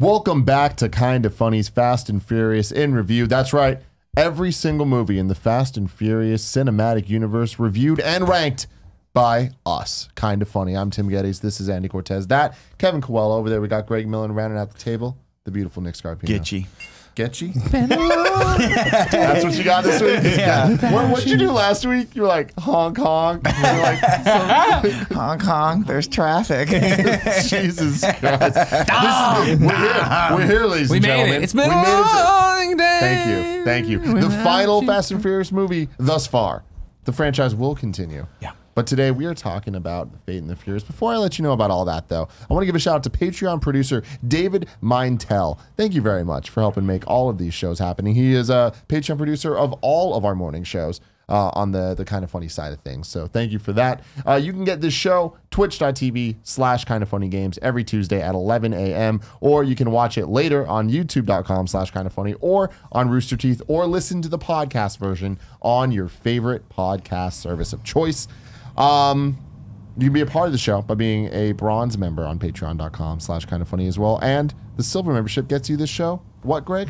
Welcome back to Kinda Funny's Fast and Furious in review. That's right. Every single movie in the Fast and Furious cinematic universe reviewed and ranked by us. Kind of funny. I'm Tim Gettys. This is Andy Cortez. That Kevin Coello over there. We got Greg Miller rounding out the table. The beautiful Nick Scarpino. Gitchy. Getchy? That's what you got this week? Yeah. What what'd you do last week? You were like, honk, honk. You were like, some- Hong Kong, there's traffic. Jesus Christ. This is- we're, here. we're here, ladies We and made gentlemen. it. It's been We a made it to- long day. Thank you. Thank you. The without final you. Fast and Furious movie thus far. The franchise will continue. Yeah. But today we are talking about Fate and the Furious. Before I let you know about all that, though, I want to give a shout out to Patreon producer David Mintel. Thank you very much for helping make all of these shows happening. He is a Patreon producer of all of our morning shows. Uh, on the the kind of funny side of things. So thank you for that. Uh, you can get this show twitch.tv slash kind of funny games every Tuesday at 11 a.m. Or you can watch it later on youtube.com slash kind of funny or on Rooster Teeth or listen to the podcast version on your favorite podcast service of choice. Um, you can be a part of the show by being a bronze member on patreon.com slash kind of funny as well. And the silver membership gets you this show. What, Greg?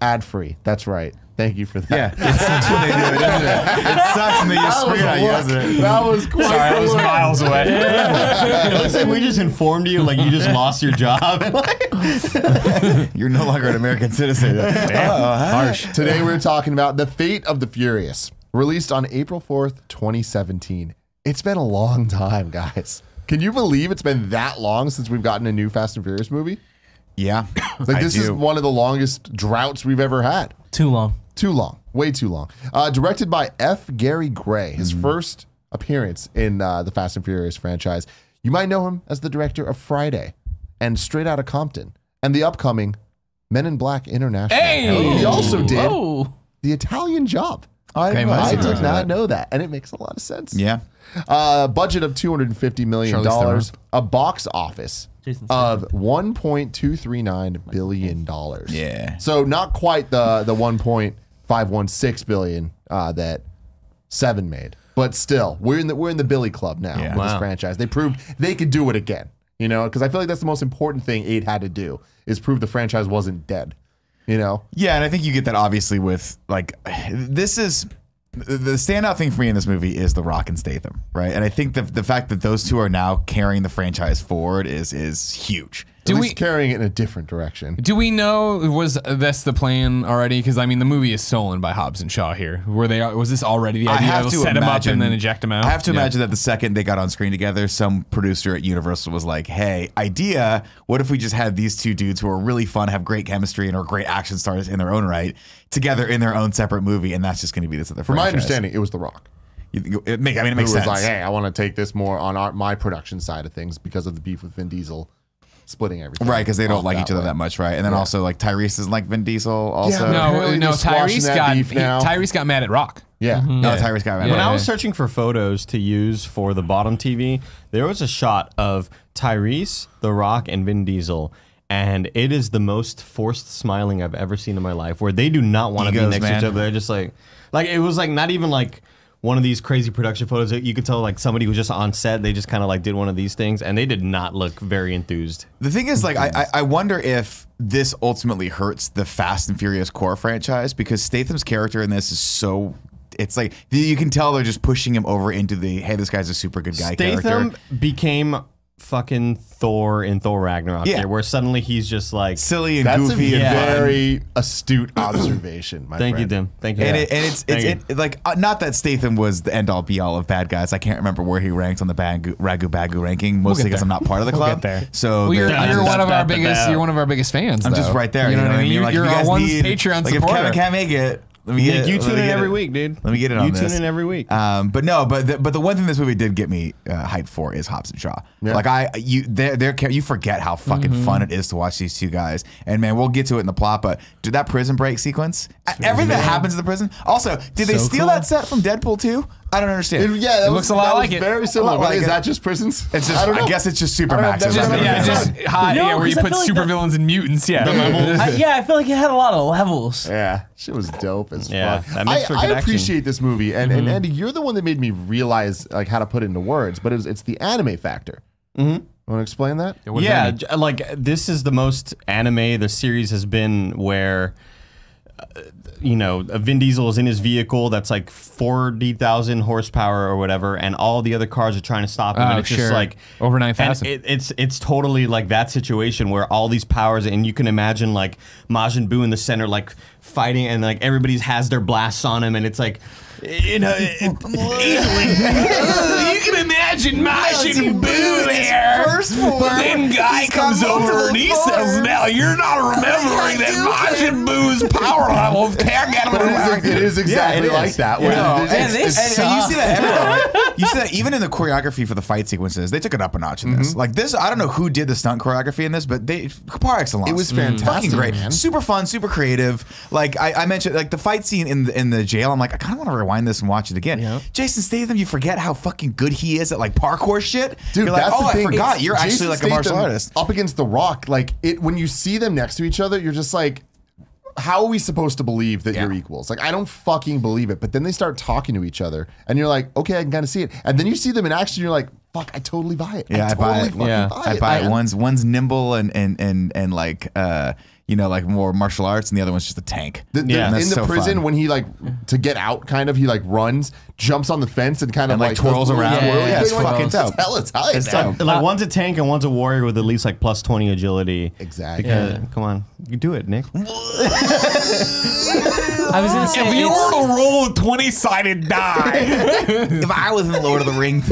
Ad free. That's right. Thank you for that. yeah, it sucks when they do it, doesn't it? It sucks when they just That was, spring it a you, look. doesn't it? that was quite Sorry, I was look. miles away. It looks like we just informed you like you just lost your job. You're no longer an American citizen. Harsh. Today we're talking about The Fate of the Furious, released on April 4th, 2017. It's been a long time, guys. Can you believe it's been that long since we've gotten a new Fast and Furious movie? Yeah, Like I this is one of the longest droughts we've ever had. Too long. Too long, way too long. Uh, directed by F. Gary Gray, his Mm-hmm. first appearance in uh, the Fast and Furious franchise. You might know him as the director of Friday and Straight Outta Compton and the upcoming Men in Black International. Hey! He also did Oh. the Italian Job. I, Okay, didn't I realize did that. not know that, and it makes a lot of sense. Yeah, Uh, budget of two hundred and fifty million dollars. a box office Jason of one point two three nine billion dollars. Yeah. So not quite the the one point five one six billion uh, that Seven made, but still, we're in the we're in the Billy Club now Yeah. with this franchise. They proved they could do it again. You know, because I feel like that's the most important thing Eight had to do is prove the franchise wasn't dead. You know, yeah, and I think you get that obviously with like this is the standout thing for me in this movie is The Rock and Statham, right? And I think the the fact that those two are now carrying the franchise forward is is huge. Do we carrying it in a different direction. do we know was this the plan already? Because I mean, the movie is stolen by Hobbs and Shaw here. Were they? Was this already the idea? I idea? have to set him up imagine- and then eject him out. I have to Yeah. imagine that the second they got on screen together, some producer at Universal was like, "Hey, idea! What if we just had these two dudes who are really fun, have great chemistry, and are great action stars in their own right, together in their own separate movie, and that's just going to be this other." From my understanding, it was The Rock. it make, I mean, it Who makes was sense. like, hey, I want to take this more on our, my production side of things because of the beef with Vin Diesel splitting everything. Right, because they don't like each other way. that much, right? And then Yeah. also like Tyrese doesn't like Vin Diesel. Also, Yeah, No, Apparently no. Tyrese got he- Tyrese got mad at Rock. Yeah. Mm-hmm. no, Tyrese got Yeah. When I was searching for photos to use for the bottom TV, there was a shot of Tyrese, The Rock, and Vin Diesel. And it is the most forced smiling I've ever seen in my life, where they do not want to be Egos, next to each other. They're just like, like it was like not even like one of these crazy production photos that you could tell like somebody was just on set. They just kind of like did one of these things, and they did not look very enthused. The thing is, like, I, I I wonder if this ultimately hurts the Fast and Furious core franchise because Statham's character in this is so. It's like you can tell they're just pushing him over into the hey, this guy's a super good guy Statham character. became fucking Thor in Thor Ragnarok. Yeah. here, where suddenly he's just like, Silly and That's goofy a and fun. very astute observation, my thank you, friend. Tim. Thank you. And, it, and it's it's Thank it, like uh, not that Statham was the end all be all of bad guys. I can't remember where he ranks on the Bagu, Ragu Bagu ranking, mostly get because there. I'm not part of the We'll club. get there. So Well, you're, the- you're one of our da, da, biggest. You're one of our biggest fans. I'm just though. right there. You know what I mean? Like, You're, if you're you our guys one need- Patreon like, if. Kevin can't make it. Let me get you tune in every it. week, dude. Let me get it on You this. tune in every week. Um, but no, but the, but the one thing this movie did get me uh, hyped for is Hobbs and Shaw. Like I, you, they're, they're, you forget how fucking Mm-hmm. fun it is to watch these two guys. And man, we'll get to it in the plot. But did that prison break sequence, everything that happens in the prison. Also, did they So steal cool. that set from Deadpool 2? I don't understand. It- yeah, that It was, looks a lot that was like it. Very similar. lot But like is it. that just prisons? It's just, I, don't know. I, guess it's just super I don't maxes. I've on never- the yeah, prison. just hot. No, yeah, where you I put feel like super the- villains and mutants. Yeah. I, yeah, I feel like it had a lot of levels. Yeah, she was dope as Yeah, fuck. that makes I, for I good action. appreciate this movie, and, and Andy, you're the one that made me realize like how to put it into words. But it was, it's the anime factor. Mm-hmm. Want to explain that? What yeah, that like this is the most anime the series has been where uh, you know, Vin Diesel is in his vehicle that's like 40,000 horsepower or whatever and all the other cars are trying to stop him Oh, and it's sure. just like overnight and 9,000. It, it's it's totally like that situation where all these powers and you can imagine like Majin Buu in the center like fighting and like everybody has their blasts on him and it's like you know it, you can imagine Majin Buu there. First form. But then guy He's comes over and he forms. says, "Now you're not remembering that Majin Buu's power levels can't get him But it is, it is exactly it like is. that. Yeah. where it's- and, it's- and- it's- and you see that everywhere. Like, you see that even in the choreography for the fight sequences, they took it up a notch in this. Mm-hmm. Like this, I don't know who did the stunt choreography in this, but they par excellence. It was mm-hmm. fantastic, Fucking fantastic, great, man. super fun, super creative. Like I, I mentioned, like the fight scene in the, in the jail. I'm like, I kind of want to rewind this and watch it again. Yeah. Jason Statham, you forget how fucking good he is at like parkour shit. Dude, You're like, that's oh, the thing. I forgot. It's- You're actually Jason like a martial Statham artist. Up against the rock, like it when you see them next to each other, you're just like, how are we supposed to believe that you're equals? Like, I don't fucking believe it. But then they start talking to each other, and you're like, okay, I can kind of see it. And then you see them in action, you're like, fuck, I totally buy it. Yeah, I I buy it. fucking Yeah. buy I buy it. man. One's one's nimble and and and and like uh you know like more martial arts, and the other one's just a tank. The- the- Yeah. in the so prison, fun. when he like to get out, kind of he like runs, jumps on the fence, and kind of And, like, does twirls around. twirly Yeah, thing. it's Like, fucking it's dope. Hella tight, It's man. dope. like one's a tank and one's a warrior with at least like plus 20 agility. Exactly. Because, Come on, you do it, Nick. I was gonna say If you were to roll a 20 sided die, if I was in Lord of the Rings,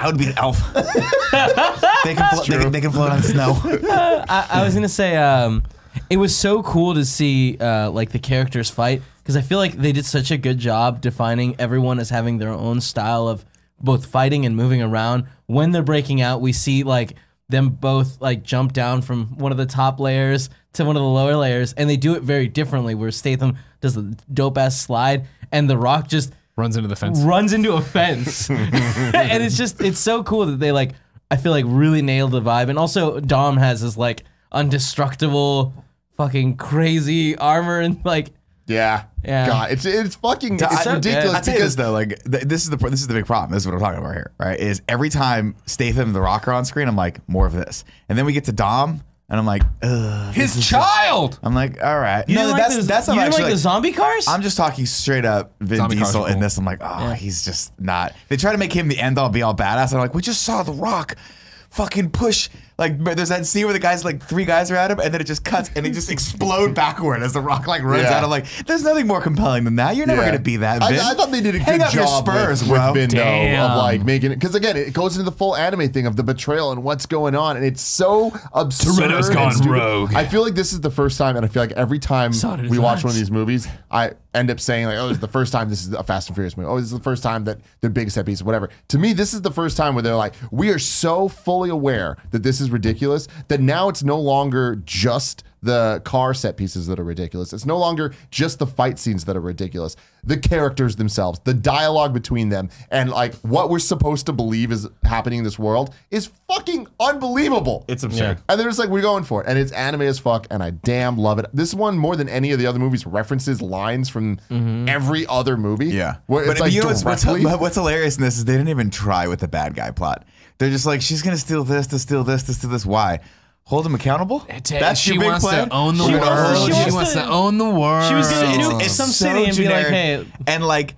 I would be an elf. they, can float, they, can, they can float on snow. I, I was gonna say um, it was so cool to see uh, like the characters fight because I feel like they did such a good job defining everyone as having their own style of both fighting and moving around. When they're breaking out, we see like them both like jump down from one of the top layers to one of the lower layers, and they do it very differently. Where Statham does the dope ass slide, and The Rock just runs into the fence. runs into a fence. and it's just it's so cool that they like I feel like really nailed the vibe. And also Dom has his like undestructible fucking crazy armor and like Yeah. Yeah. God, it's it's fucking it's I- ridiculous I tell because though, like th- this is the this is the big problem. This is what I'm talking about here, right? Is every time Statham and The Rock are on screen, I'm like more of this, and then we get to Dom, and I'm like, ugh. His child. I'm like, all right, you no, didn't that's like the, that's you not didn't actually. like the zombie cars? I'm just talking straight up Vin Zombie Diesel are in cool. this. I'm like, oh, he's just not. They try to make him the end all be all badass. And I'm like, we just saw The Rock fucking push. Like, there's that scene where the guys, like, three guys are at him, and then it just cuts, and they just explode backward as The Rock, like, runs Yeah. out. I'm like, there's nothing more compelling than that. You're never Yeah. going to be that, I, Vin. I thought they did a Hang good job Spurs, with, bro. with Vin though, Damn. of like making it because again it goes into the full anime thing of the betrayal and what's going on and it's so absurd. Toretto's and gone stupid. rogue. I feel like this is the first time, and I feel like every time So we his watch one of these movies, I end up saying like, "Oh, this is the first time this is a Fast and Furious movie. Oh, this is the first time that they're big set piece, whatever." To me, this is the first time where they're like, "We are so fully aware that this is ridiculous that now it's no longer just." The car set pieces that are ridiculous. It's no longer just the fight scenes that are ridiculous. The characters themselves, the dialogue between them, and like what we're supposed to believe is happening in this world is fucking unbelievable. it's absurd. And they're just like, we're going for it. And it's anime as fuck, and I damn love it. This one, more than any of the other movies, references lines from mm-hmm. every other movie. Yeah, Where it's like you know what's, what's, what's hilarious in this is they didn't even try with the bad guy plot. They're just like, she's gonna steal this, to steal this, to steal this. Why? Hold him accountable. That's she your big wants plan. to own the She world. wants- She, she wants wants to, to- own the world. she was gonna It's- nuke it's some so city and be like, generic. hey, and like.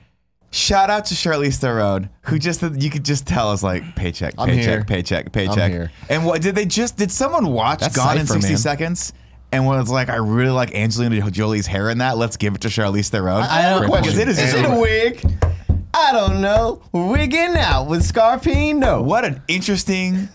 Shout out to Charlize Theron, who just you could just tell us like paycheck, I'm paycheck, here. paycheck, paycheck. here. And what did they just? Did someone watch That's Gone in Cypher, sixty man. seconds? And was like, I really like Angelina Jolie's hair in that. Let's give it to Charlize Theron. I have a don't- because it is just And- a wig? I don't know. We're wigging out with Scarpino. What an interesting,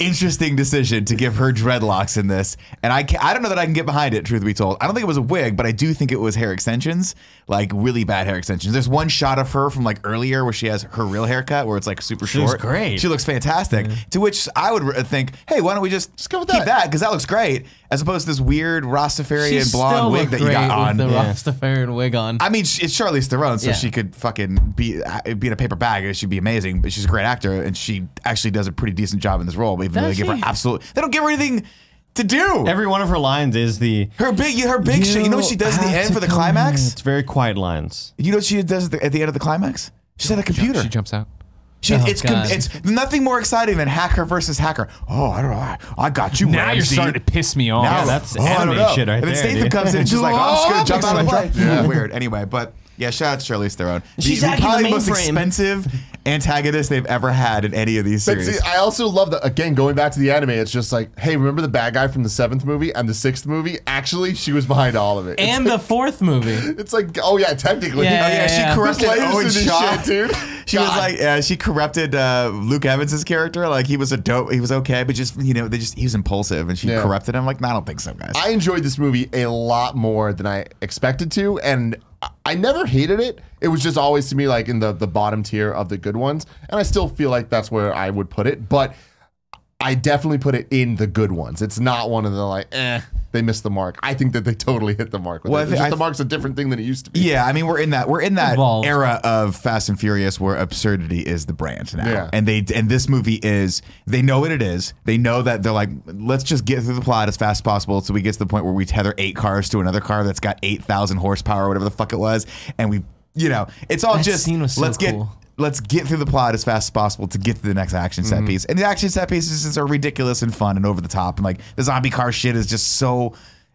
interesting decision to give her dreadlocks in this. And I, I don't know that I can get behind it. Truth be told, I don't think it was a wig, but I do think it was hair extensions, like really bad hair extensions. There's one shot of her from like earlier where she has her real haircut, where it's like super She looks short. great. She looks fantastic. To which I would think, hey, why don't we just, go with keep that. that because that looks great, as opposed to this weird Rastafarian she still blonde wig that you great got on. with the Yeah. Rastafarian wig on. I mean, it's Charlize Theron, so Yeah. she could fucking be uh, be in a paper bag. and She'd be amazing, but she's a great actor, and she actually does a pretty decent job in this role. Even though they Does give her she? absolute, they don't give her anything to do. Every one of her lines is the. her big, her big shit. You know what she does at the have end to for the come climax? It's very quiet lines. You know what she does at the, at the end of the climax? She's at a computer. She jumps out. She, Oh, it's com- God. it's nothing more exciting than hacker versus hacker. Oh, I don't know. I, I got you. Now you're Ramsey. starting to piss me off. Now- Yeah, that's oh, I don't anime know. shit right And then there, Statham dude. comes in and she's like, oh, I'm just Oh, gonna jump out of the makes plane. Weird. Anyway, but yeah, shout out to Charlize Theron. The- She's the, probably the the most mainframe. expensive antagonist they've ever had in any of these But series. see, I also love that again going back to the anime. It's just like, hey, remember the bad guy from the seventh movie and the sixth movie? Actually, she was behind all of it. It's And like, the fourth movie. it's like, oh yeah, technically. Yeah, Oh yeah, yeah, she yeah. corrupted Owen Shaw, shit, dude. She was like, yeah, she corrupted uh, Luke Evans' character. Like he was a dope, he was okay, but just you know, they just he was impulsive, and she Yeah. corrupted him. Like, no, I don't think so, guys. I enjoyed this movie a lot more than I expected to, and I- never hated it. It was just always to me like in the the bottom tier of the good ones, and I still feel like that's where I would put it. But I definitely put it in the good ones. It's not one of the like, eh, they missed the mark. I think that they totally hit the mark. With Well, it. It's just I the th- mark's a different thing than it used to be. Yeah, I mean we're in that we're in that Evolved. era of Fast and Furious where absurdity is the brand now. Yeah. And they and this movie is they know what it is. They know that they're like let's just get through the plot as fast as possible so we get to the point where we tether eight cars to another car that's got 8,000 horsepower or whatever the fuck it was and we you know, it's all That just scene was so let's get cool. Let's get through the plot as fast as possible to get to the next action set mhm. piece. And the action set pieces are ridiculous and fun and over the top and like the zombie car shit is just so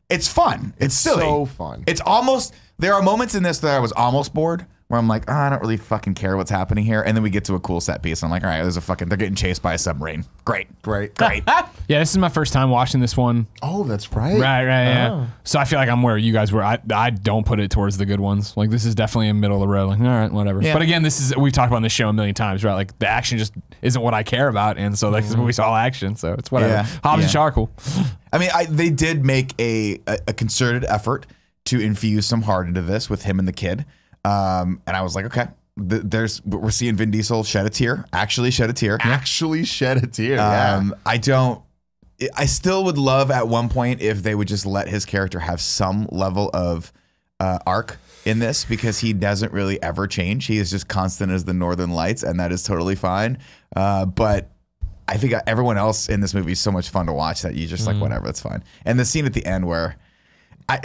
it's fun. It's, silly. so fun. It's almost there are moments in this that I was almost bored where I'm like, oh, I don't really fucking care what's happening here. And then we get to a cool set piece. And I'm like, all right, there's a fucking they're getting chased by a submarine. Great. Great. Great. Yeah, this is my first time watching this one. Oh, that's right. Right, right, yeah. Oh. So I feel like I'm where you guys were. I, I don't put it towards the good ones. Like this is definitely in middle of the road. Like all right, whatever. Yeah. But again, this is we've talked about on this show a million times, right? Like the action just isn't what I care about, and so like this mm-hmm. movie's all action, so it's whatever. Yeah, Hobbs yeah. and Shaw are cool. I mean, I, they did make a, a, a concerted effort to infuse some heart into this with him and the kid. Um, and I was like, okay, th- there's we're seeing Vin Diesel shed a tear, actually shed a tear. Actually shed a tear. yeah. Um, I don't. I still would love at one point if they would just let his character have some level of uh, arc in this because he doesn't really ever change. He is just constant as the Northern Lights, and that is totally fine. Uh, but I think everyone else in this movie is so much fun to watch that you just like whatever, that's fine. And the scene at the end where I.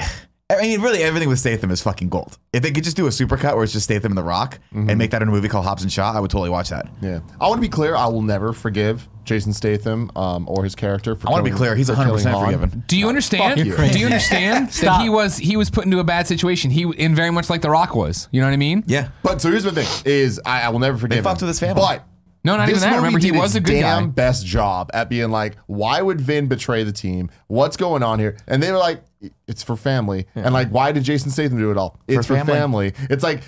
I mean, really, everything with Statham is fucking gold. If they could just do a supercut where it's just Statham and The Rock and make that in a movie called Hobbs and Shaw, I would totally watch that. Yeah, I want to be clear. I will never forgive Jason Statham um, or his character. For I want to be clear; he's for 100 percent forgiven. Do you understand? fuck you. Do you understand that he was he was put into a bad situation? He in very much like The Rock was. You know what I mean? Yeah, But so here's the thing: is I, I will never forgive. fucked him. with his family. But No, not this even that. Remember, he was a good damn guy. best job at being like, why would Vin betray the team? What's going on here? And they were like, it's for family. And like, why did Jason Statham do it all? It's for, family. family. It's like.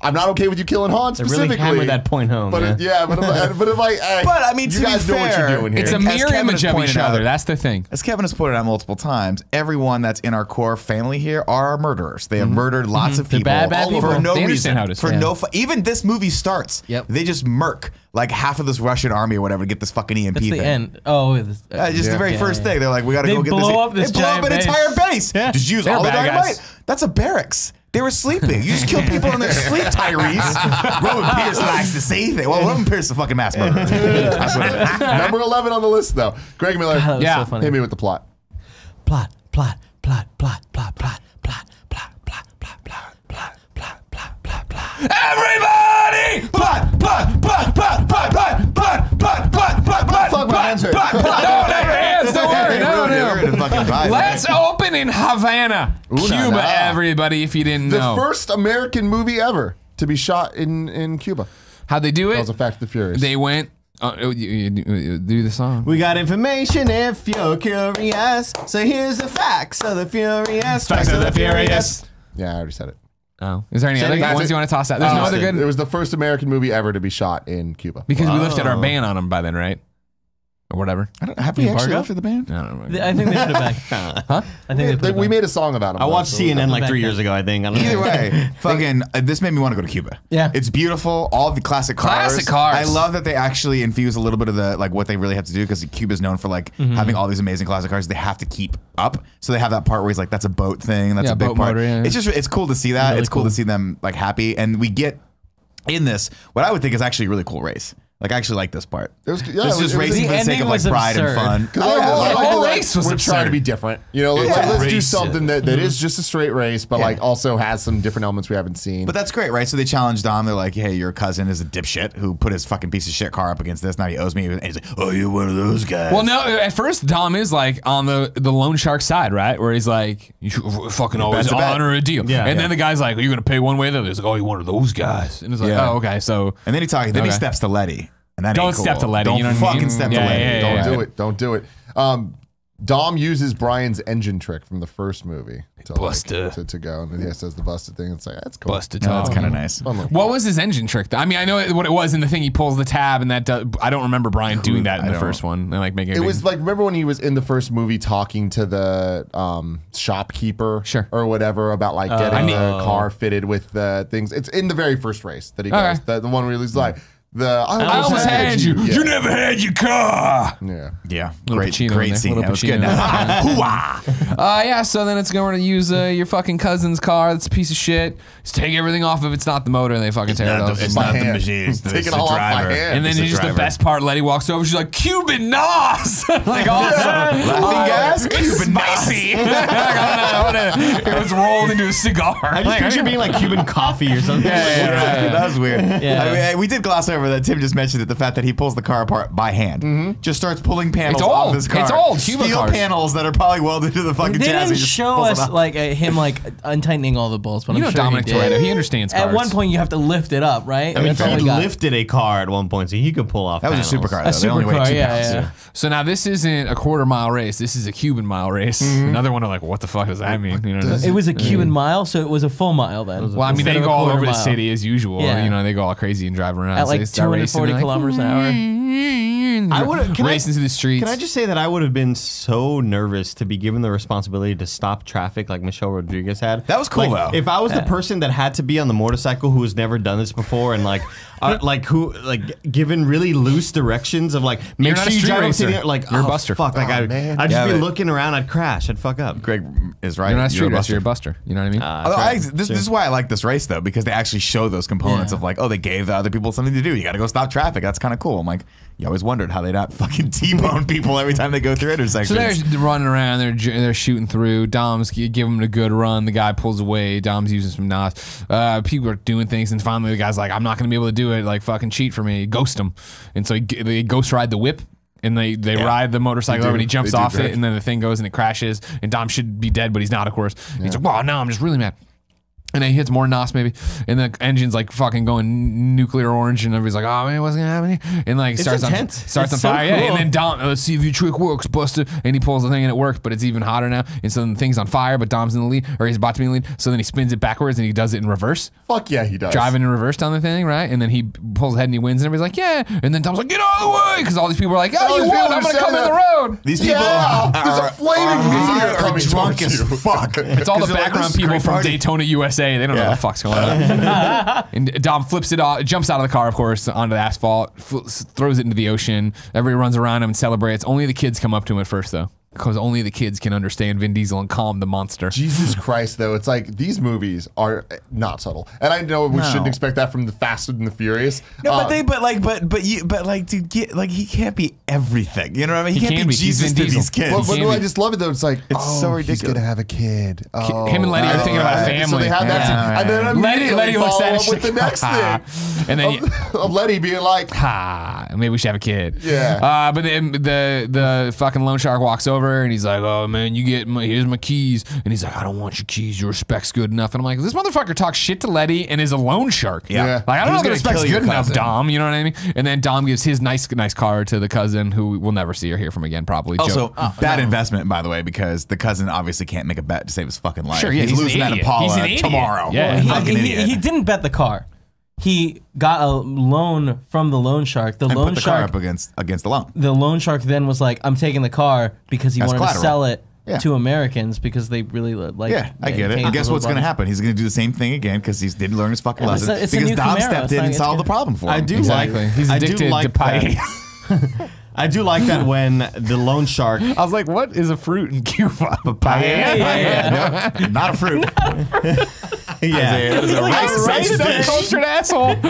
I'm not okay with you killing Han really specifically. hammered that point home, But uh, yeah. it- yeah, but I'm, but I'm like, hey, But, I mean, you to be guys know what fair, you're doing here. It's a mirror image of each other. out- That's the thing. as Kevin has pointed out multiple times, everyone that's in our core family here are murderers. They have mm-hmm. murdered mm-hmm. lots of They're people bad, bad all people. for no They reason. how it is. for Yeah. no, fu- even this movie starts. Yep. They just murk like half of this Russian army or whatever to get this fucking EMP That's the thing. end. Oh, this, Uh, uh just Yeah. the very Yeah, first yeah. thing, they're like, "We got to go get blow this." up this they blow up giant an base. entire base. Yeah. Just use They're all the dynamite. guys. That's a barracks. They were sleeping. You just kill people in their sleep, Tyrese. Roman Pierce likes to say things. Well, Roman Pierce is a fucking mass murderer. That's what it is. Number 11 on the list, though. Greg Miller. that was Yeah. so funny. Hit me with the plot. plot, plot, plot, plot, plot, plot, plot, plot, plot, plot, plot, plot, plot, plot, plot, plot. Everybody! Plot, plot, plot, plot, plot, plot, plot, plot, plot, plot, plot, Fuck, my hands hurt. plot, plot. No, never hands. Ruined the fucking vibe. Let's open in Havana, Ooh, na, Cuba. na. Everybody, if you didn't know The first American movie ever to be shot in, in Cuba. how'd they do That it? was a Fact of the Furious. They went. Uh, you, you- you do the song. We got information if you're curious. So here's the facts of the furious. Facts of the Furious. yeah, I already said it. Oh, is there any Say other it ones you want to toss out? There's no other other It was the first American movie ever to be shot in Cuba. because we lifted our Oh. ban on them by then, right? Or whatever. I don't, have we actually Embargo? after the band? I don't know. They- I think they put it back. Huh? I think they put They- it we back. made a song about him. I watched though, so- CNN like three years ago, I think. I don't Either know. way, fucking, uh, this made me want to go to Cuba. Yeah. it's beautiful. All the classic cars. Classic cars. I love that they actually infuse a little bit of the like what they really have to do because Cuba's known for like Mm-hmm. having all these amazing classic cars. They have to keep up, so they have that part where he's like, "That's a boat thing. That's Yeah, a big boat part." motor, yeah. It's just it's cool to see that. Really it's cool, cool. to see them like happy, and we get in this what I would think is actually a really cool race. Like I actually like this part. It was- yeah, It's it was- just it was- racing The for the sake of like was pride and fun. Because Oh, I, yeah, I the like whole race was we're trying to be different. You know, let's, Yeah. let's do something that, that mm-hmm. is just a straight race, but Yeah. like also has some different elements we haven't seen. But that's great, right? So they challenged Dom. They're like, "Hey, your cousin is a dipshit who put his fucking piece of shit car up against this. Now he owes me." And he's like, "Oh, you're one of those guys." Well, no. At first, Dom is like on the the loan shark side, right? Where he's like, "You fucking always bet's a bet. honor a deal." Yeah. and Yeah. then the guy's like, "Are you gonna pay one way or the other?" He's like, "Oh, you're one of those guys?" And it's like, Yeah. "Oh, okay." So And then he talks. Then he steps to Letty. And that Don't ain't cool. step to Letty, Don't you know what I fucking mean? step Yeah, to Letty. yeah, don't yeah. do it. Don't do it. Um, Dom uses Brian's engine trick from the first movie to, like, Buster. to, to go, and then he says the busted thing. It's like that's cool. busted No, that's kind of nice. Fun little- What was his engine trick? I mean, I know what it was in the thing. He pulls the tab, and that does, I don't remember Brian doing that in the first one. And like making It was like remember when he was in the first movie talking to the um, shopkeeper, Sure. or whatever about like getting need- the car fitted with the things. It's in the very first race that he Okay. does. The, the one where he's like, "The I I almost had you. Yeah. You never had your car. Yeah. Yeah, Little great, Pacino great scene. little That was good. Uh, yeah. So then it's going to use uh, your fucking cousin's car. That's a piece of shit. Just take everything off if it's not the motor, and they fucking tear it off. it's My not the machine. It's the, Take it's it the all off my hand. And then It's just the best part, Letty walks over. She's like, Cuban nos. like, awesome. Laughing gas, Cuban nos. spicy. Like, I wanna- I wanna- it was rolled into a cigar. I just picture being like Cuban coffee or something. Yeah, that was weird. Yeah. We did gloss over that. Tim just mentioned it. The fact that he pulls the car apart by hand, just starts pulling panels It's off old. this car. It's old. Cuba Steel cars. panels that are probably welded to the fucking They chassis. didn't show us like uh, him like untightening all the bolts, but You I'm know sure Dominic he Toretto, he understands Cars. At one point, you have to lift it up, right? I mean, That's he got. lifted a car at one point, so he could pull off. that was a supercar. a though. They only weigh supercar. two Yeah, yeah. So now this isn't a quarter mile race. This is a Cuban mile race. Mm-hmm. Another one of like, what the fuck does that mean? You know, It was a Cuban mile, so it was a full mile then. well, I mean, they go all over the city as usual. Yeah. You know, they go all crazy and drive around at like they start racing, 240 they're like, kilometers an hour. I would can racing I, through the streets. Can I just say that I would have been so nervous to be given the responsibility to stop traffic like Michelle Rodriguez had. That was cool, Like, though. If I was the person that had to be on the motorcycle who has never done this before and like, uh, like who like given really loose directions of like make You're sure you street drive up to racer. the like You're a oh, buster. Fuck, like Oh, I, man. I'd just Yeah, be but- looking around, I'd crash, I'd fuck up. Greg is right. You're not a street a racer. buster. You're a buster. You know what I mean? Uh, Although I, this, this is why I like this race though, because they actually show those components Yeah. of like, oh, they gave the other people something to do. You got to go stop traffic. That's kind of cool. I'm like, you always wondered how they not fucking t-bone people every time they go through intersections. So they're running around. They're they're shooting through. Dom's gi- give him a good run. The guy pulls away. Dom's using some nos. Uh, people are doing things, and finally the guy's like, "I'm not gonna be able to do it. Like fucking cheat for me. Ghost him." And so he, they ghost ride the whip. And they, they ride the motorcycle over and he jumps off it and then the thing goes and it crashes and Dom should be dead but he's not of course. And He's like, wow, no, I'm just really mad. And then he hits more NOS maybe, and the engine's like fucking going nuclear orange, and everybody's like, "Oh man, what's gonna happen?" here?" And like starts on starts It's on so fire, yeah. cool. And then Dom, uh, let's see if your trick works, Buster. And he pulls the thing and it works, but it's even hotter now. And so then the thing's on fire, but Dom's in the lead, or he's about to be in the lead. So then he spins it backwards and he does it in reverse, Fuck yeah, he does. driving in reverse down the thing, right? And then he pulls ahead and he wins, and everybody's like, "Yeah!" And then Dom's like, "Get out of the way!" Because all these people are like, "Oh, All you won! I'm gonna come saying in the road." These people Yeah, are, there's a are- flaming are meteor high or coming drunk as fuck. It's all the Because they're like, background "This is a people from. Daytona, USA. They don't know Yeah. what the fuck's going on. and Dom flips it off, jumps out of the car, of course, onto the asphalt, fl- throws it into the ocean. Everybody runs around him and celebrates. Only the kids come up to him at first, though, because only the kids can understand Vin Diesel and calm the monster. Jesus Christ, though, it's like these movies are not subtle, and I know we No. shouldn't expect that from the Fast and the Furious. No, Uh, but they, but like, but, but you, but like, to get, like, he can't be everything. You know what I mean? He, He can't can be be. Jesus Vin to Diesel. these kids. But, but can't I just love it though. It's like It's oh, so He's ridiculous. gonna have a kid. Oh, him and Letty are right, thinking about right. So family. they have that, Yeah, scene, right, and then right. Letty, Letty looks at it up with the next thing and then of, of Letty being like, ha, maybe we should have a kid. Yeah. Uh, but then the the fucking loan shark walks over and he's like, "Oh man, you get my here's my keys." And he's like, "I don't want your keys. Your respect's good enough." And I'm like, "This motherfucker talks shit to Letty and is a loan shark." Yeah. Yeah. Like I don't He's know if the gonna respect's kill your good enough, cousin. Dom. You know what I mean? And then Dom gives his nice nice car to the cousin who we'll never see or hear from again, probably. Also, Joe- bad investment, by the way, because the cousin obviously can't make a bet to save his fucking life. Sure, yeah, he's, he's losing that idiot. Impala He's tomorrow. Yeah. He, he- he didn't bet the car. He got a loan from the loan shark. The and loan put the car shark. up against against the loan. The loan shark then was like, "I'm taking the car because he As wanted collateral. to sell it Yeah. to Americans because they really like." Yeah, I get it. And guess what's going to happen? He's going to do the same thing again because he didn't learn his fucking Yeah, but it's lesson. a- it's because new Dom Camaro. stepped It's in not- and it's solved the problem for him. I do Exactly. like. He's I do like to paella. that- I do like that when the loan shark. I was like, "What is a fruit in Cuba?" Yeah, yeah, yeah. Nope, not a fruit. yeah. That is a rice Right, based that dish. cultured asshole.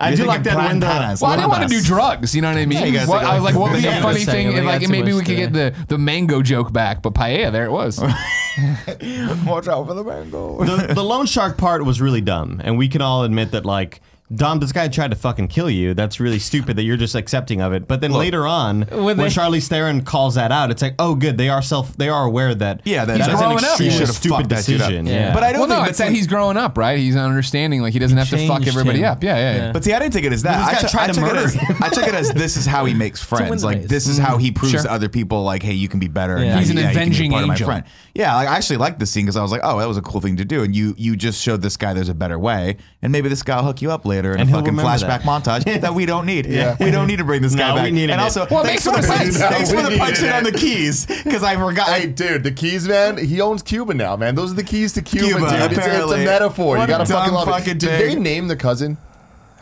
I do like that when the plaentanas. Well, I didn't want to do drugs. You know what I mean? you gotta What- I was like- like, what would be Yeah, a funny thing? we like, maybe we could get the, the mango joke back, but paella, there it was. Watch out for the mango. the, the loan shark part was really dumb, and we can all admit that like. Dom, this guy tried to fucking kill you. That's really stupid that you're just accepting of it. But then later on, when, When they- Charlize Theron calls that out, it's like, oh, good, they are self, they are aware that Yeah, that- that's He's an growing up. extremely He should've stupid fucked that dude up. decision. Yeah. But I don't well, no, think it's that's that he's growing up, right? He's understanding, like he doesn't have to fuck everybody him. up. Yeah, yeah, yeah. Yeah. But see, I didn't take it as that. This I guy took- tried I to took it as. I took it as this is how he makes friends. Like this is how he mm-hmm. proves Sure. to other people, like, hey, you can be better. Yeah. yeah, He's an yeah, you can be avenging part of my angel. Yeah, I actually liked this scene because I was like, oh, that was a cool thing to do, and you you just showed this guy there's a better way, and maybe this guy will hook you up later in And a fucking flashback that. montage that we don't need. yeah. We don't need to bring this guy No, we back. needed and it. also, Well, thanks for the more punch- sense. thanks We for the needed punching it. on the keys because I forgot. Hey, dude, the keys, man. He owns Cuba now, man. Those are the keys to Cuba, Cuba, dude. It's, it's a metaphor. What you gotta fucking dumb love it. fucking Did they name the cousin?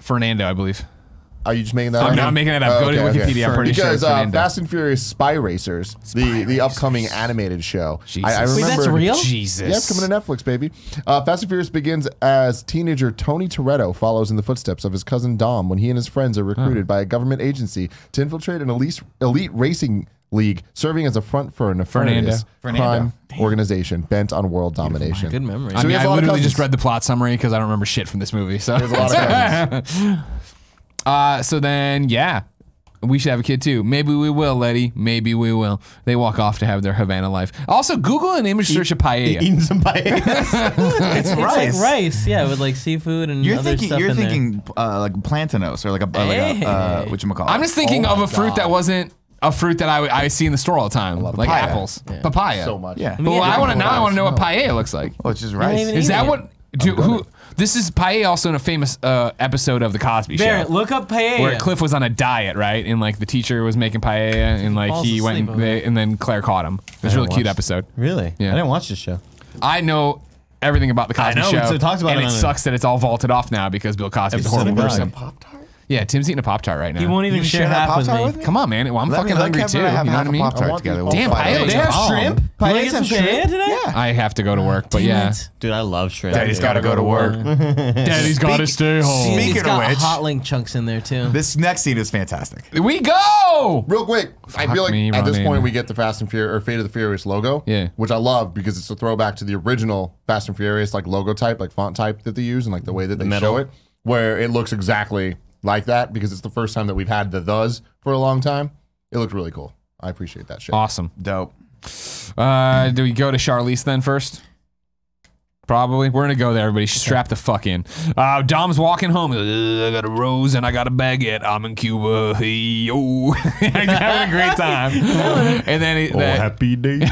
Fernando, I believe. Are you just making that up? I'm up? not making it up. Go to Wikipedia. I'm pretty sure because it's uh, Fernando. Fast and Furious Spy Racers, the the upcoming animated show. I, I Jesus. remember. Wait, that's real? Jesus. Yeah, it's coming to Netflix, baby. Uh, Fast and Furious begins as teenager Tony Toretto follows in the footsteps of his cousin Dom when he and his friends are recruited by a government agency to infiltrate an elite elite racing league, serving as a front for a nefarious Fernando. crime organization bent on world domination. Good memory. I So he mean, has a I lot literally just read the plot summary because I don't remember shit from this movie. So, uh, so then, yeah, we should have a kid too. Maybe we will, Letty. Maybe we will. They walk off to have their Havana life. Also, Google an image search of paella. Eating some paella. it's It's rice. like rice, yeah, with like seafood and You're other thinking, stuff you're in there. thinking uh, like plantanos or like a, uh, like a uh, Hey. what you call I'm just thinking Oh of my a fruit that wasn't a fruit that I, I see in the store all the time, like papaya. apples, papaya. So much. Yeah. But I want to now. I want to know what paella looks like. Oh, it's just rice. Is that it. what? Do, who? This is paella also in a famous uh, episode of the Cosby Show. Look up paella. where Cliff was on a diet, right? And like the teacher was making paella, and like Falls he went, asleep and, over they, and then Claire caught him. It was a really cute watched- episode. really? Yeah. I didn't watch this show. I know everything about the Cosby know, Show. it's- it talks about and it it on it. sucks that it's all vaulted off now because Bill Cosby's a horrible of person. God. Yeah, Tim's eating a pop tart right now. he won't even share share half with Pop-Tart me. with me? Come on, man. Well, I'm Let fucking me- hungry Kevin too. and I have You know what I a mean? Pop-Tart I want together. Damn, fight paella, they have Oh. Shrimp? wanna Paella some some shrimp? paella today? Yeah. I have to go to work, but yeah, Dude, I love shrimp. Daddy's got to go to work. Daddy's got to stay home. Speaking of which- hot link chunks in there too. This next scene is fantastic. We go. Real quick, I feel like me at this point we get the Fast and Furious or Fate of the Furious logo. Yeah. Which I love because it's a throwback to the original Fast and Furious like logo type, like font type that they use and like the way that they metal. show it, where it looks exactly like that because it's the first time that we've had the thes for a long time. It looked really cool. I appreciate that shit. Awesome. Dope. Uh, do we go to Charlize then first? Probably. We're gonna go there, everybody. Strap the fuck in. Uh, Dom's walking home. He's like, "Ugh, I got a rose and I got a baguette. I'm in Cuba. Hey yo, having a great time. and then he, the- happy day.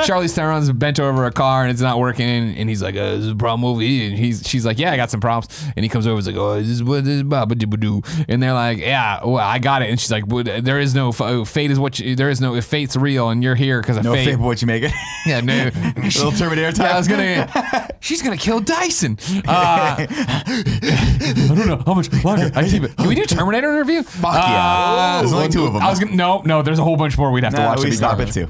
Charlize Theron's bent over a car and it's not working, and he's like, uh, "There's a problem over here." And he's, she's like, "Yeah, I got some problems." And he comes over, and he's like, "Oh, this is what this is about." ba-dee-ba-doo." And they're like, "Yeah, well, I got it." And she's like, "What- "There is no f- fate is what you, there is no if fate's real, and you're here because of No fate." fate, but what you make it. Yeah, no. Little Terminator time. Yeah, I was gonna. She's gonna kill Dyson. Uh, I don't know how much longer I keep it. Can we do Terminator interview? Fuck yeah. There's only two of 'em. I was gonna. No, no. There's a whole bunch more we'd have to Nah, watch. we to stop garbage. it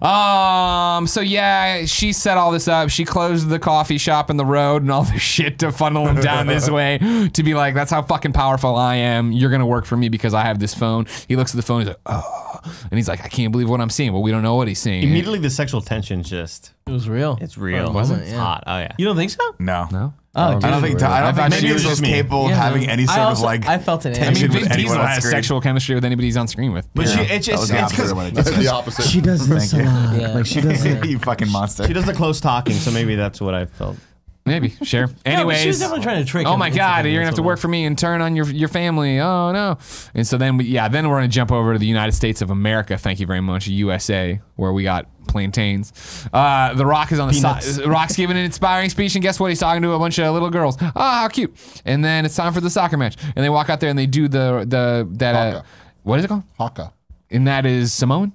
too. Um. So yeah, she set all this up. She closed the coffee shop in the road and all the shit to funnel him down this way to be like, that's how fucking powerful I am. You're gonna work for me because I have this phone. He looks at the phone. He's like, oh, and he's like, I can't believe what I'm seeing. Well, we don't know what he's seeing. Immediately, the sexual tension just. It was real. It's real. Was it? It's Yeah. hot. Oh, yeah. You don't think so? No. No. Oh, dude. I don't think. really. I I don't thought think she was was just just capable of having any sort also- of like. I felt it. I mean, tension Vin with anyone Diesel on has screen. sexual chemistry with anybody he's on screen with. But she, it's just, the it's because of what I That's just the opposite. she does this a lot. Yeah. Like she does it. you fucking monster. She does the close talking, so maybe that's what I felt. Maybe, sure. Anyways, she was definitely trying to trick Oh my God, you're gonna have to work for me and turn on your your family. Oh no! And so then, we, yeah, then we're gonna jump over to the United States of America. Thank you very much, USA, where we got plantains. Uh, the Rock is on the side. Peanuts. Rock's giving an inspiring speech, and guess what? He's talking to a bunch of little girls. Ah, how cute! And then it's time for the soccer match, and they walk out there and they do the the that. Uh, what is it called? Haka. And that is Samoan.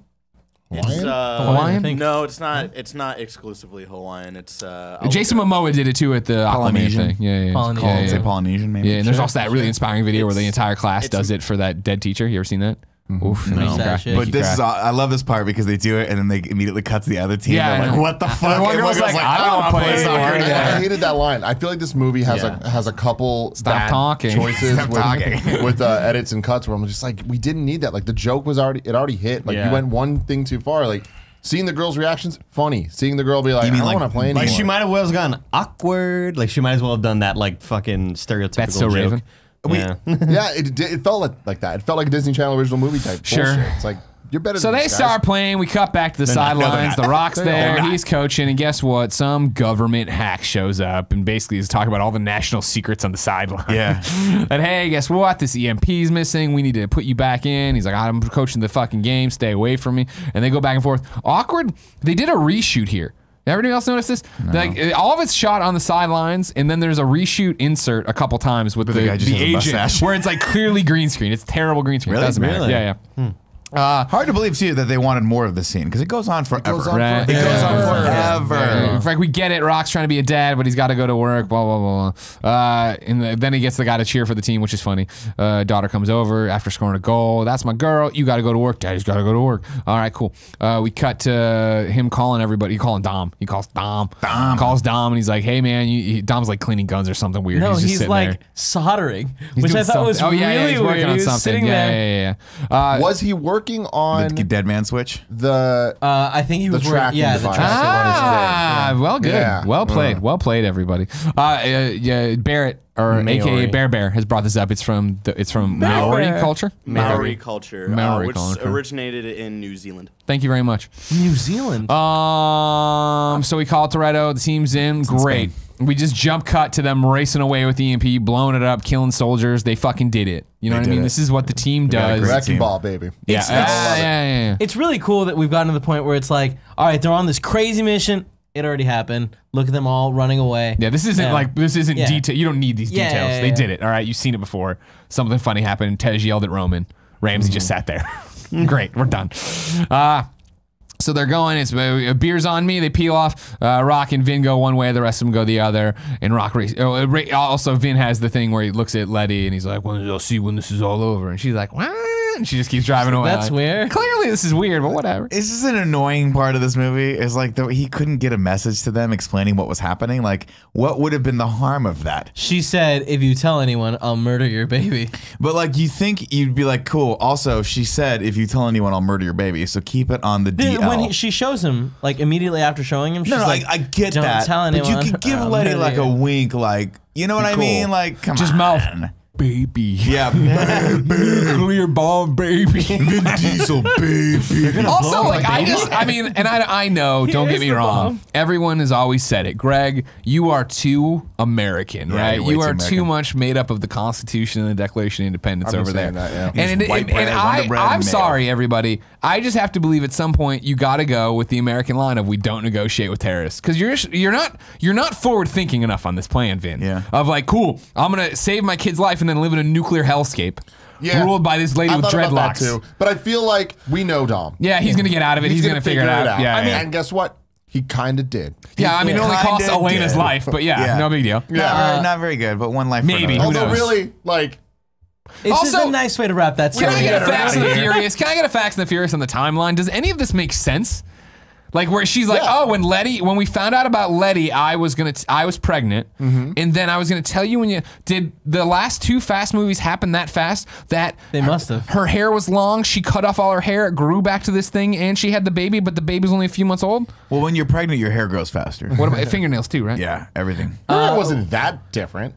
It's, Hawaiian? uh, Hawaiian? think. No, it's not. It's not exclusively Hawaiian. It's uh, I'll Jason look it up. Momoa did it too at the Aquaman Polynesian. thing. Yeah, yeah. Polynesian. Yeah, yeah, say yeah. Polynesian, maybe. Yeah, and there's also that really inspiring video where the entire class it's- does it for that dead teacher. You ever seen that? Oof, no. sad shit. But this is all, I love this part because they do it and then they immediately cut to the other team. Yeah, They're I like, what the fuck? And one And girl's one like, I don't wanna play soccer. I, Yeah. I hated that line. I feel like this movie has Yeah. a has a couple Stop talking. choices Stop with, talking. with uh, edits and cuts where I'm just like, we didn't need that. Like the joke was already it already hit. Like you went one thing too far. Like seeing the girl's reactions, funny. Seeing the girl be like, You I don't like- want to play anymore. Like she might have well have gone awkward. Like she might as well have done that like fucking stereotypical That's so joke. Raven. Yeah. yeah, it, it felt like, like that. It felt like a Disney Channel original movie type. Sure. Bullshit. It's like you're better. So than they guys. start playing. We cut back to the not. No, sidelines. The Rock's there. He's coaching, and guess what? Some government hack shows up and basically is talking about all the national secrets on the sideline. Yeah. and hey, guess what? This EMP's missing. We need to put you back in. He's like, I'm coaching the fucking game. Stay away from me. And they go back and forth. Awkward. They did a reshoot here. Everybody else notice this? Like uh, all of it's shot on the sidelines, and then there's a reshoot insert a couple times with the, the the a agent, where it's like clearly green screen. It's terrible green screen. It doesn't matter. Really? Yeah, yeah. Hard to believe too that they wanted more of the scene because it goes on forever. goes on Right. It goes on forever. Yeah. In fact, we get it. Rock's trying to be a dad, but he's got to go to work. Blah blah blah. blah. Uh, and the, then he gets the guy to cheer for the team, which is funny. Uh, daughter comes over after scoring a goal. That's my girl. You got to go to work. Daddy's got to go to work. All right, cool. Uh, we cut to him calling everybody. He calling Dom. He calls Dom. Dom calls Dom, and he's like, "Hey man, you, he, Dom's like cleaning guns or something weird. No, he's he's, just sitting like there. soldering, He's which I doing thought was something. oh, yeah, really yeah, he's working weird. on he was something. sitting yeah, there. yeah, yeah, yeah. Uh, Was he working on The dead man switch. the? Uh, I think he was working- tracking yeah, the device. tracking Ah, well, good. Yeah. Well played. Well played, everybody. Uh, uh, yeah, Barrett or Maori. AKA Bear Bear has brought this up. It's from the, it's from Maori Bear. culture. Maori culture, Maori uh, which culture. originated in New Zealand. Thank you very much. New Zealand. Um, so we call it Toretto. The team's in. Great. We just jump cut to them racing away with the EMP, blowing it up, killing soldiers. They fucking did it. You know They what I did mean? it. This is what the team does. great wrecking team. ball, baby. Yeah, It's- yeah, it's- yeah, yeah, yeah. it's really cool that we've gotten to the point where it's like, all right, they're on this crazy mission. It already happened. Look at them all running away. Yeah, this isn't Yeah. like this isn't Yeah. detail. You don't need these Yeah, details. yeah, they yeah. did it. All right, you've seen it before. Something funny happened. Tej yelled at Roman. Ramsey just sat there. Great, we're done. Uh, so they're going. It's uh, beers on me. They peel off. Uh, Rock and Vin go one way. The rest of them go the other. And Rock race. Oh, uh, also, Vin has the thing where he looks at Letty and he's like, "When I'll see when this is all over." And she's like, "What?" And she just keeps driving away. That's weird. Clearly, this is weird, but whatever. It's just an annoying part of this movie. Is like the, he couldn't get a message to them explaining what was happening. Like, what would have been the harm of that? She said, if you tell anyone, I'll murder your baby. But like, you think you'd be like, cool. Also, she said, if you tell anyone, I'll murder your baby. So keep it on the Then DL. when he, she shows him, like immediately after showing him, she's no, no, like, I, I get don't that. tell anyone. but you could give I'll Letty like a wink, like you know what I mean? Like, come on. Just on. mouth. Baby. Yeah, Nuclear bomb, baby. Vin Diesel, baby. also, like I just, I mean, and I, I know. Don't get me wrong. bomb. Everyone has always said it. Greg, you are too American, Yeah, right? you're way too too much made up of the Constitution and the Declaration of Independence I've been over there. that, yeah. And, He's and, and, and I, I'm mayo. sorry, everybody. I just have to believe at some point you got to go with the American line of we don't negotiate with terrorists because you're you're not you're not forward thinking enough on this plan, Vin. Yeah. Of like, cool, I'm gonna save my kid's life and then live in a nuclear hellscape. Yeah. Ruled by this lady I with thought about dreadlocks. that too, but I feel like we know Dom. Yeah, he's gonna get out of it. He's, gonna, figure, it out. Yeah, I mean, yeah. and guess what? He kind of did. Yeah, I mean, it only kinda costs Elena's did. life, but yeah, Yeah. no big deal. Not, very, not very good, but one life. for Maybe. another. Who Although knows? really, like, It's just Also- a nice way to wrap that story. Can. I get a Get her Fast and the. Furious? Can I get a Fast and the Furious on the timeline? Does any of this make sense? Like where she's like, Yeah. oh, when Letty, when we found out about Letty, I was gonna, t- I was pregnant, Mm-hmm. and then I was gonna tell you when you did the last two Fast movies happen that fast that They must have. Her hair was long. She cut off all her hair. It grew back to this thing, and she had the baby, but the baby's only a few months old. Well, when you're pregnant, your hair grows faster. What about fingernails too, right? Yeah, everything. it wasn't that different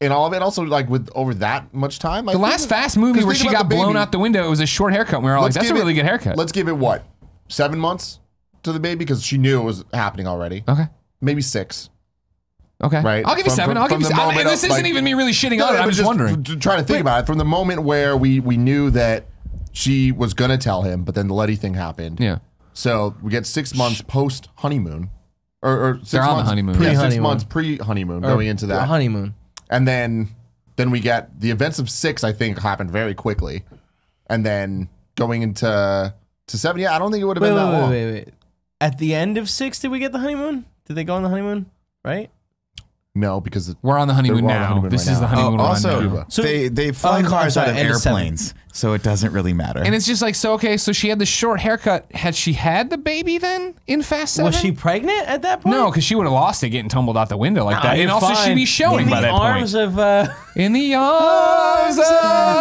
in all of it. Also, like with over that much time, Like, The last Fast movie where she got blown out the window, it was a short haircut. And we were all like, "That's a really good haircut." Let's give it what seven months to the baby because she knew it was happening already. okay. Maybe six. Okay. Right. I'll give you From- seven. from- I'll give from you. the I- moment this of, isn't like- even me really shitting No, on it. I'm but just, wondering. trying to think about it from the moment where we we knew that she was gonna tell him, but then the Letty thing happened. Yeah. So we get six months post honeymoon, or, or 6 They're on the months, honeymoon. Yeah, six Pre-honeymoon. months pre honeymoon going into that, honeymoon. And then then we get the events of six. I think happened very quickly, and then going into to seven. Yeah, I don't think it would have been wait, that wait, long. wait, wait. At the end of six, did we get the honeymoon? Did they go on the honeymoon? Right? No, because We're on the honeymoon We're the now. honeymoon this right is the honeymoon Oh, we're on also, now. Cuba. So- they they fly Oh, cars sorry, out of and it's seven. airplanes, so it doesn't really matter. And it's just like so. Okay, so she had the short haircut. Had she had the baby then in Fast Seven? Was she pregnant at that point? No, because she would have lost it getting tumbled out the window like Nah, that, and you're also she'd be showing in by the that arms point. of uh, In the arms of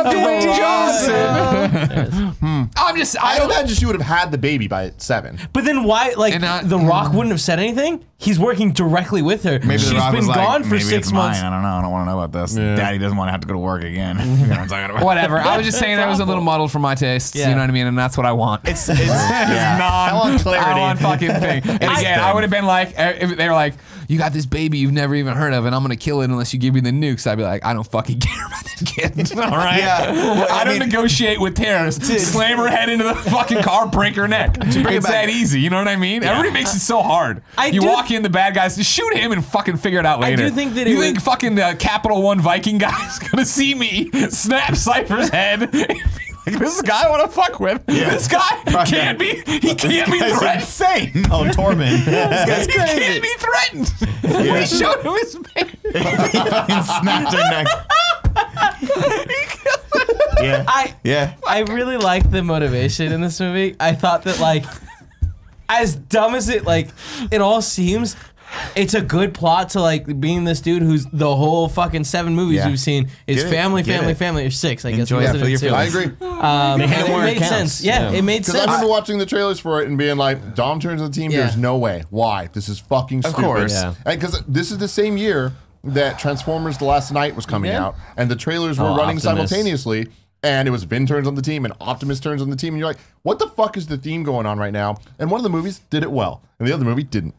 Dwayne Johnson. Johnson. I'm just. I I don't. imagine she would have had the baby by seven. But then why? Like And, uh, the Rock wouldn't have said anything. He's working directly with her. Maybe She's the Rock been was like, gone for "Maybe six it's months. Mine. I don't know. I don't want to know about this. Daddy doesn't want to have to go to work again. You know what I'm talking about? Whatever. I was just saying that was a little muddled for my tastes. Yeah. You know what I mean? And that's what I want. It's, it's yeah. non, I want clarity. I want fucking thing. And again, I thing. would have been like, eh, if they were like, you got this baby you've never even heard of, and I'm gonna kill it unless you give me the nukes. I'd be like, I don't fucking care about that kid. All right. Yeah. Well, I, I don't mean- negotiate with terrorists. Slam her head into the fucking car, break her neck. bring It's it that easy. You know what I mean? Everybody makes it so hard. I you do- walk in, the bad guys, just shoot him and fucking figure it out I later. do think that it you would- think fucking the Capital One Viking guy's gonna see me snap Cipher's head. And be Like, this guy I want to fuck with. This guy can't be. He can't be guy's threatened. insane. Oh, Torment. this guy's crazy. He can't be threatened. He showed him his baby. snapped her neck. yeah. I Yeah. I really like the motivation in this movie. I thought that like as dumb as it like it all seems, it's a good plot to like being this dude who's the whole fucking seven movies Yeah. you've seen is Get it, family, get family, it. family, or six, I guess. Enjoy was it, it feel your two? feelings. I agree. Um, Make it and it where made counts. sense. Yeah, Yeah. it made Because I remember watching the trailers for it and being like, Dom turns on the team. Yeah. There's no way. Why? This is fucking stupid. course. Yeah. And because this is the same year that Transformers: The Last Knight was coming Yeah. out, and the trailers were Oh, running Optimus. simultaneously. And it was Vin turns on the team and Optimus turns on the team, and you're like, "What the fuck is the theme going on right now?" And one of the movies did it well, and the other movie didn't.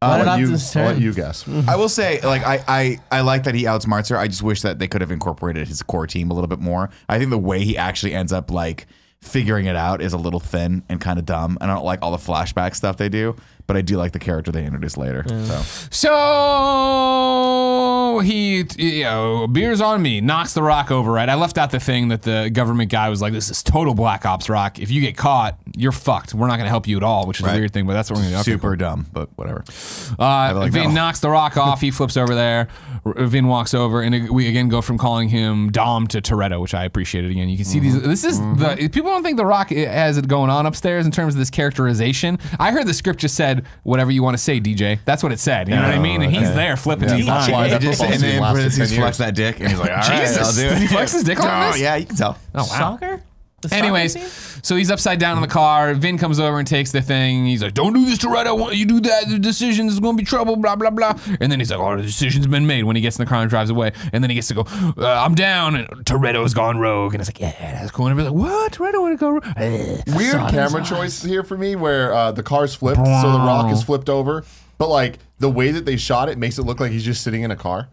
Why I'll did let you, Optimus I'll let turn? you guess. I will say, like, I, I, I like that he outsmarts her. I just wish that they could have incorporated his core team a little bit more. I think the way he actually ends up like figuring it out is a little thin and kind of dumb. And I don't like all the flashback stuff they do, but I do like the character they introduce later. So So he, you know, beers on me, knocks the rock over. Right, I left out the thing that the government guy was like, "This is total Black Ops rock. If you get caught, you're fucked. We're not going to help you at all," which is a weird thing, but that's what we're going to do. super dumb, but whatever. Uh, like Vin that. knocks the rock off. He flips over there. R- Vin walks over, and we again go from calling him Dom to Toretto, which I appreciated. Again, you can see these. This is the people don't think the Rock has it going on upstairs in terms of this characterization. I heard the script just said whatever you want to say, DJ. That's what it said. You know what I mean? And he's there flipping these that's lines. why He that just, and then lasted parentheses flex that dick, and he's like, "All right, Jesus. I'll do Did he flex his dick on Oh, this? yeah, you can tell. Oh wow. Soccer? The Anyways, scene? so he's upside down in the car. Vin comes over and takes the thing. He's like, "Don't do this to Red. I want you to do that. The decision is going to be trouble." Blah blah blah. And then he's like, "Oh, the decision's been made." When he gets in the car and drives away, and then he gets to go, uh, "I'm down." And Toretto's gone rogue, and it's like, "Yeah, that's cool." And everybody's like, "What? Toretto want to go?" rogue?" Weird camera choice here for me, where uh, the car's flipped, so the rock is flipped over, but like the way that they shot it makes it look like he's just sitting in a car.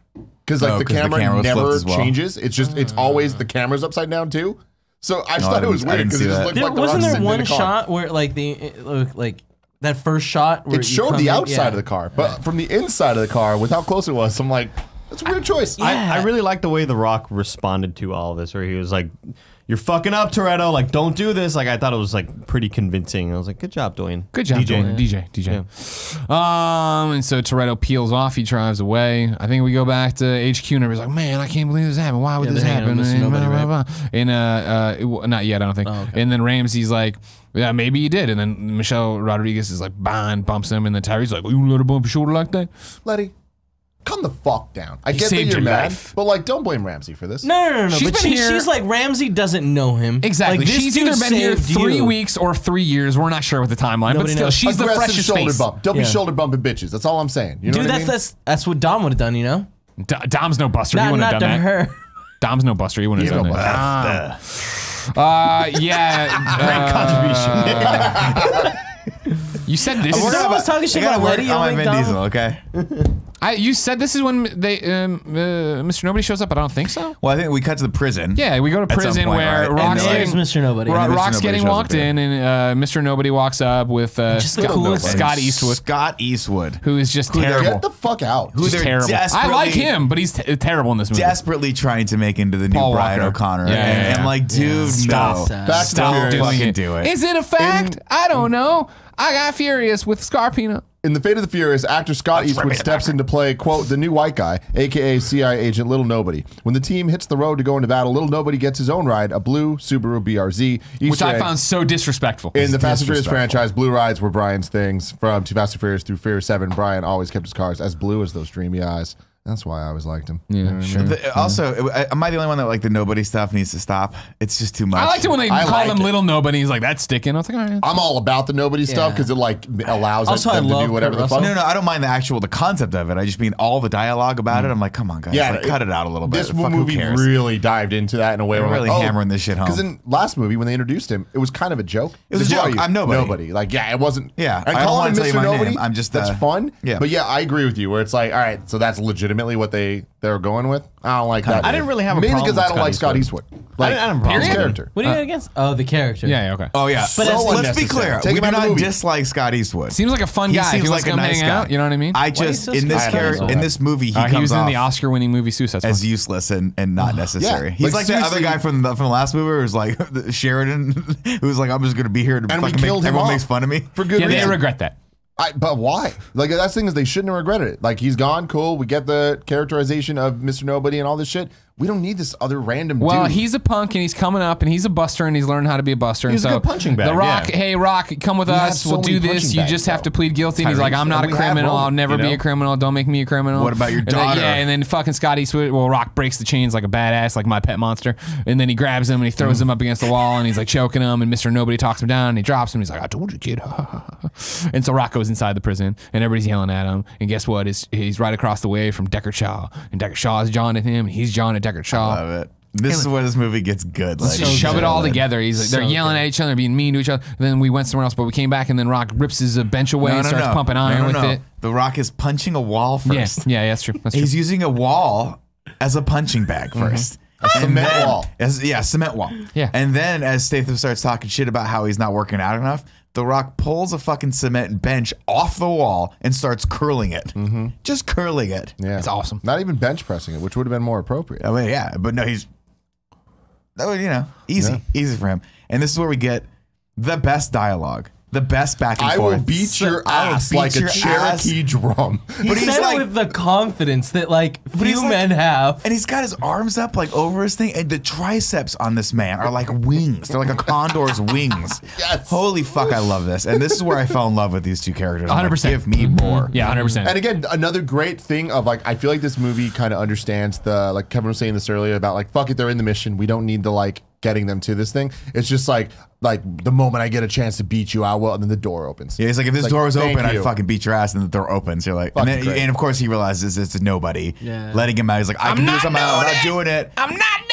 Because like Oh, the camera, camera never well. changes. It's just it's always the camera's upside down too. So I just No, I thought it was weird because see it just looked There, like the wasn't rock's there one a car. shot where like the it like that first shot where It showed come the in- outside yeah. of the car, but from the inside of the car, with how close it was, I'm like, that's a weird choice. Yeah. I, I really like the way The Rock responded to all of this, where he was like, "You're fucking up, Toretto. Like, don't do this." Like, I thought it was like pretty convincing. I was like, "Good job, Dwayne." Good job, DJ. DJ. DJ. DJ. Um, and so Toretto peels off. He drives away. I think we go back to HQ, and everybody's like, "Man, I can't believe this happened. Why would Yeah, this happen?" And, Nobody, blah, blah, right? blah. and uh, uh, it w- not yet, I don't think. Oh, okay. And then Ramsey's like, "Yeah, maybe he did." And then Michelle Rodriguez is like, "Bang!" bumps him, and then Tyree's like, "Oh, "You let her bump your shoulder like that?" Letty, calm the fuck down. I He get that you're mad, life. but like, don't blame Ramsey for this. No, no, no, no. She's but been she, here- she's like Ramsey doesn't know him. Exactly. Like, she's dude either been here three you. weeks or three years. We're not sure with the timeline, but still, knows. she's the freshest shoulder face. bump. Don't Yeah. be shoulder bumping bitches. That's all I'm saying. You know Dude, what I that's mean? that's that's what Dom would have done. You know, D- Dom's no buster. he wouldn't not have to done that. her. Dom's no buster. He wouldn't have done that. Uh, yeah. Great uh, contribution. You said this. We're Is, gonna- talking shit about work Letty, on my Vin Diesel, okay? I, you said this is when they, um, uh, Mr. Nobody shows up, but I don't think so. Well, I think we cut to the prison. Yeah, we go to prison point, where right? And Rock's they're getting, Mr. Nobody. Ro- Mr. Rock's Nobody getting walked in, and uh, Mr. Nobody walks up with uh, Scott, coolest- Scott Eastwood, Scott Eastwood. who is just terrible. Get the fuck out. Who's He's terrible. I like him, but he's t- terrible in this movie. Desperately trying to make into the new Paul Brian Walker. O'Connor. Yeah, and, yeah, yeah. and like, dude, Stop. no. Back to Stop Furious. fucking do it. Is it a fact? I don't know. I got furious with Scarpino. In the Fate of the Furious, actor Scott Eastwood steps into play, quote, the new white guy, aka CIA agent Little Nobody. When the team hits the road to go into battle, Little Nobody gets his own ride, a blue Subaru BRZ. which I egg. found so disrespectful. In the Fast and Furious franchise, blue rides were Brian's things. From Too Fast and Furious through Furious 7, Brian always kept his cars as blue as those dreamy eyes. That's why I always liked him. You know what I mean? The- also, I- am I the only one that like the nobody stuff needs to stop? It's just too much. I liked it when they I called like him it. Little Nobody. He's like, that's sticking. I was like, all right. I'm all about the nobody stuff because it like allows Also, it, I them to do whatever the fuck. No, no, I don't mind the actual the concept of it. I just mean all the dialogue about it. I'm like, come on, guys, Yeah, like, cut it out a little bit. This Fuck, movie really dived into that in a way They're where really I'm like, hammering this shit home. Because in last movie when they introduced him, it was kind of a joke. It was a joke. who are you? I'm nobody. Nobody. Like, yeah, it wasn't. Yeah, I don't him wanna tell you Mr. Nobody. I'm just, that's uh, fun. yeah. but yeah, I agree with you. Where it's like, all right, so that's legitimately what they they're going with. I don't like that. I didn't really have a mainly problem because I with don't Scott like Scott Eastwood. Eastwood. Like I didn't have a his with character. What are you against? Oh, the character. Yeah, yeah, okay. Oh yeah, But so it's- let's be unnecessary. clear. Take we him do out of the not movie. dislike Scott Eastwood. Seems like a fun he guy. If seems he like to a come nice hang guy. out, you know what I mean? I Why just is he in this Scott character Eastwood? in this movie he Uh, comes he was in off the Oscar-winning movie Suicide Squad. as useless and, and not necessary. Yeah. He's Like, like, the other seriously- guy from the from the last movie who's like Sheridan, who's like I'm just gonna be here to And we fucking make, killed him everyone off. makes fun of me. for good yeah, they reason. regret that. I, but why? Like that's the thing is they shouldn't have regretted it. Like he's gone, cool. We get the characterization of Mr. Nobody and all this shit. We don't need this other random Well, dude. he's a punk and he's coming up and he's a buster and he's learning how to be a buster. He's a and so good punching bag, The Rock, yeah. hey Rock, come with We us. so we'll do this. You bags, just have to plead guilty. And he's like, I'm not a and we have criminal. I'll never you be a criminal. Don't make me a criminal. What about your And then- daughter? yeah, and then fucking Scott Eastwood. Well, Rock breaks the chains like a badass, like my pet monster. And then he grabs him and he throws mm. him up against the wall and he's like choking him. And Mr. Nobody talks him down and he drops him. He's like, I told you, kid. and so Rock goes inside the prison and everybody's yelling at him. And guess what? He's, he's right across the way from Deckard Shaw. And Deckard Shaw is John at him. And he's John at Deckard Shaw. Love it. This is where this movie gets good. Like, Just shove it all together. He's like, they're So yelling at each other, being mean to each other. then we went somewhere else, but we came back, and then Rock rips his uh, bench away and starts pumping iron with it. The Rock is punching a wall Yeah, first. yeah, that's true. That's true. He's using a wall as a punching bag 1st A cement wall. As, yeah, cement wall. Yeah. And then as Statham starts talking shit about how he's not working out enough, The Rock pulls a fucking cement bench off the wall and starts curling it. Mm-hmm. Just curling it. yeah, It's awesome. Not even bench pressing it, which would have been more appropriate. I mean, yeah, but no, he's that would you know easy, Yeah. easy for him. And this is where we get the best dialogue, the best back and I forth. will beat your I ass beat like a your ass. Cherokee drum. He But he's said like- it with the confidence that like But he's few like- men have. And he's got his arms up like over his thing, and the triceps on this man are like wings. They're like a condor's wings. Yes. Holy fuck, I love this. And this is where I fell in love with these two characters. I'm like, 100%. Give me mm-hmm. more. yeah, hundred percent. And again, another great thing of like, I feel like this movie kind of understands the like Kevin was saying this earlier about like, fuck it, they're in the mission. We don't need to like getting them to this thing. It's just like, like the moment I get a chance to beat you, I will, and then the door opens. Yeah, he's like, if this Like, door was thank open, I'd fucking beat your ass, and the door opens. You're like, and, then, and of course he realizes it's a nobody. Yeah. Letting him out. He's like, I can do this on my own. I'm not doing it. I'm not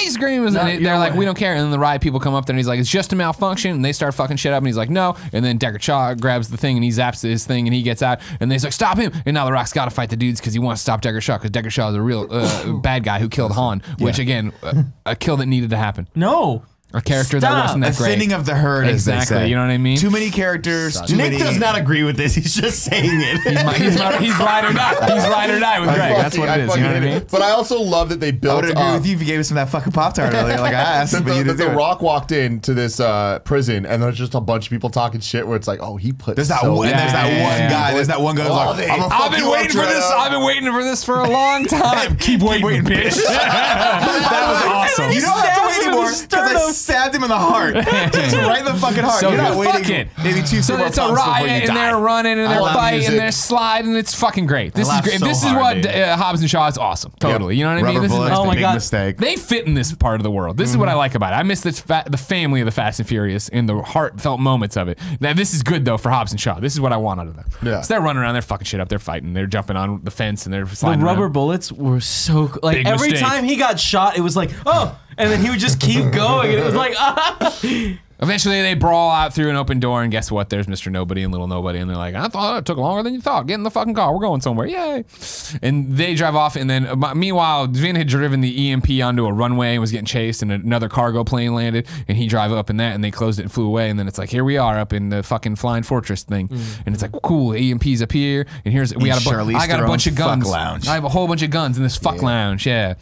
He screams. and they- they're like, we don't care. And then the riot people come up there and he's like, it's just a malfunction. And they start fucking shit up. And he's like, no. And then Deckard Shaw grabs the thing and he zaps his thing and he gets out. And he's like, stop him. And now The Rock's got to fight the dudes because he wants to stop Deckard Shaw because Deckard Shaw is a real uh, bad guy who killed Han, which again, uh, a kill that needed to happen. No. A character that wasn't A that great. thinning of the herd, as they Exactly, say. you know what I mean? Too many characters. Too Nick many. does not agree with this. He's just saying it. He's, my, he's, my, he's ride or not. He's right or not with Greg. That's what it is. You know what I mean? But I also love that they I built would agree up- with you if you gave us some of that fucking pop tart earlier, like I asked. that but you the, didn't that the. Rock walked into this uh, prison and there's just a bunch of people talking shit where it's like, oh, he put There's that so one. many there's that Yeah, yeah, one yeah. guy. There's that one guy Oh, like, I'm gonna I've been waiting for this. I've been waiting for this for a long time. Keep waiting, bitch. That was awesome. You don't have to wait anymore because I sternum. Stabbed him in the heart. Just right in the fucking heart. So You're not waiting Fuck it. maybe two So it's a pumps before you riot, and they're running, and they're fighting, and they're sliding. It's fucking great. This is great. so this is hard, what dude. uh, Hobbs and Shaw is awesome. Totally. You know what I mean? Rubber This is bullets, Oh my big God. mistake. they fit in this part of the world. This is what I like about it. I miss this fa- the family of the Fast and Furious and the heartfelt moments of it. Now this is good though for Hobbs and Shaw. This is what I want out of them. Yeah. So they're running around, they're fucking shit up, they're fighting, they're jumping on the fence, and they're sliding. The rubber around. bullets were so co- like Big every mistake. time he got shot, it was like oh, and then he would just keep going, and it was like ah. Eventually, they brawl out through an open door, and guess what? There's Mr. Nobody and Little Nobody, and they're like, "I thought it took longer than you thought. Get in the fucking car. We're going somewhere. Yay!" And they drive off, and then uh, meanwhile, Vin had driven the EMP onto a runway and was getting chased, and another cargo plane landed, and he drive up in that, and they closed it and flew away, and then it's like, here we are up in the fucking flying fortress thing, and it's like, cool, EMP's up here, and here's we got a bu- I got a bunch of guns. fuck lounge. I have a whole bunch of guns in this fuck lounge. Yeah.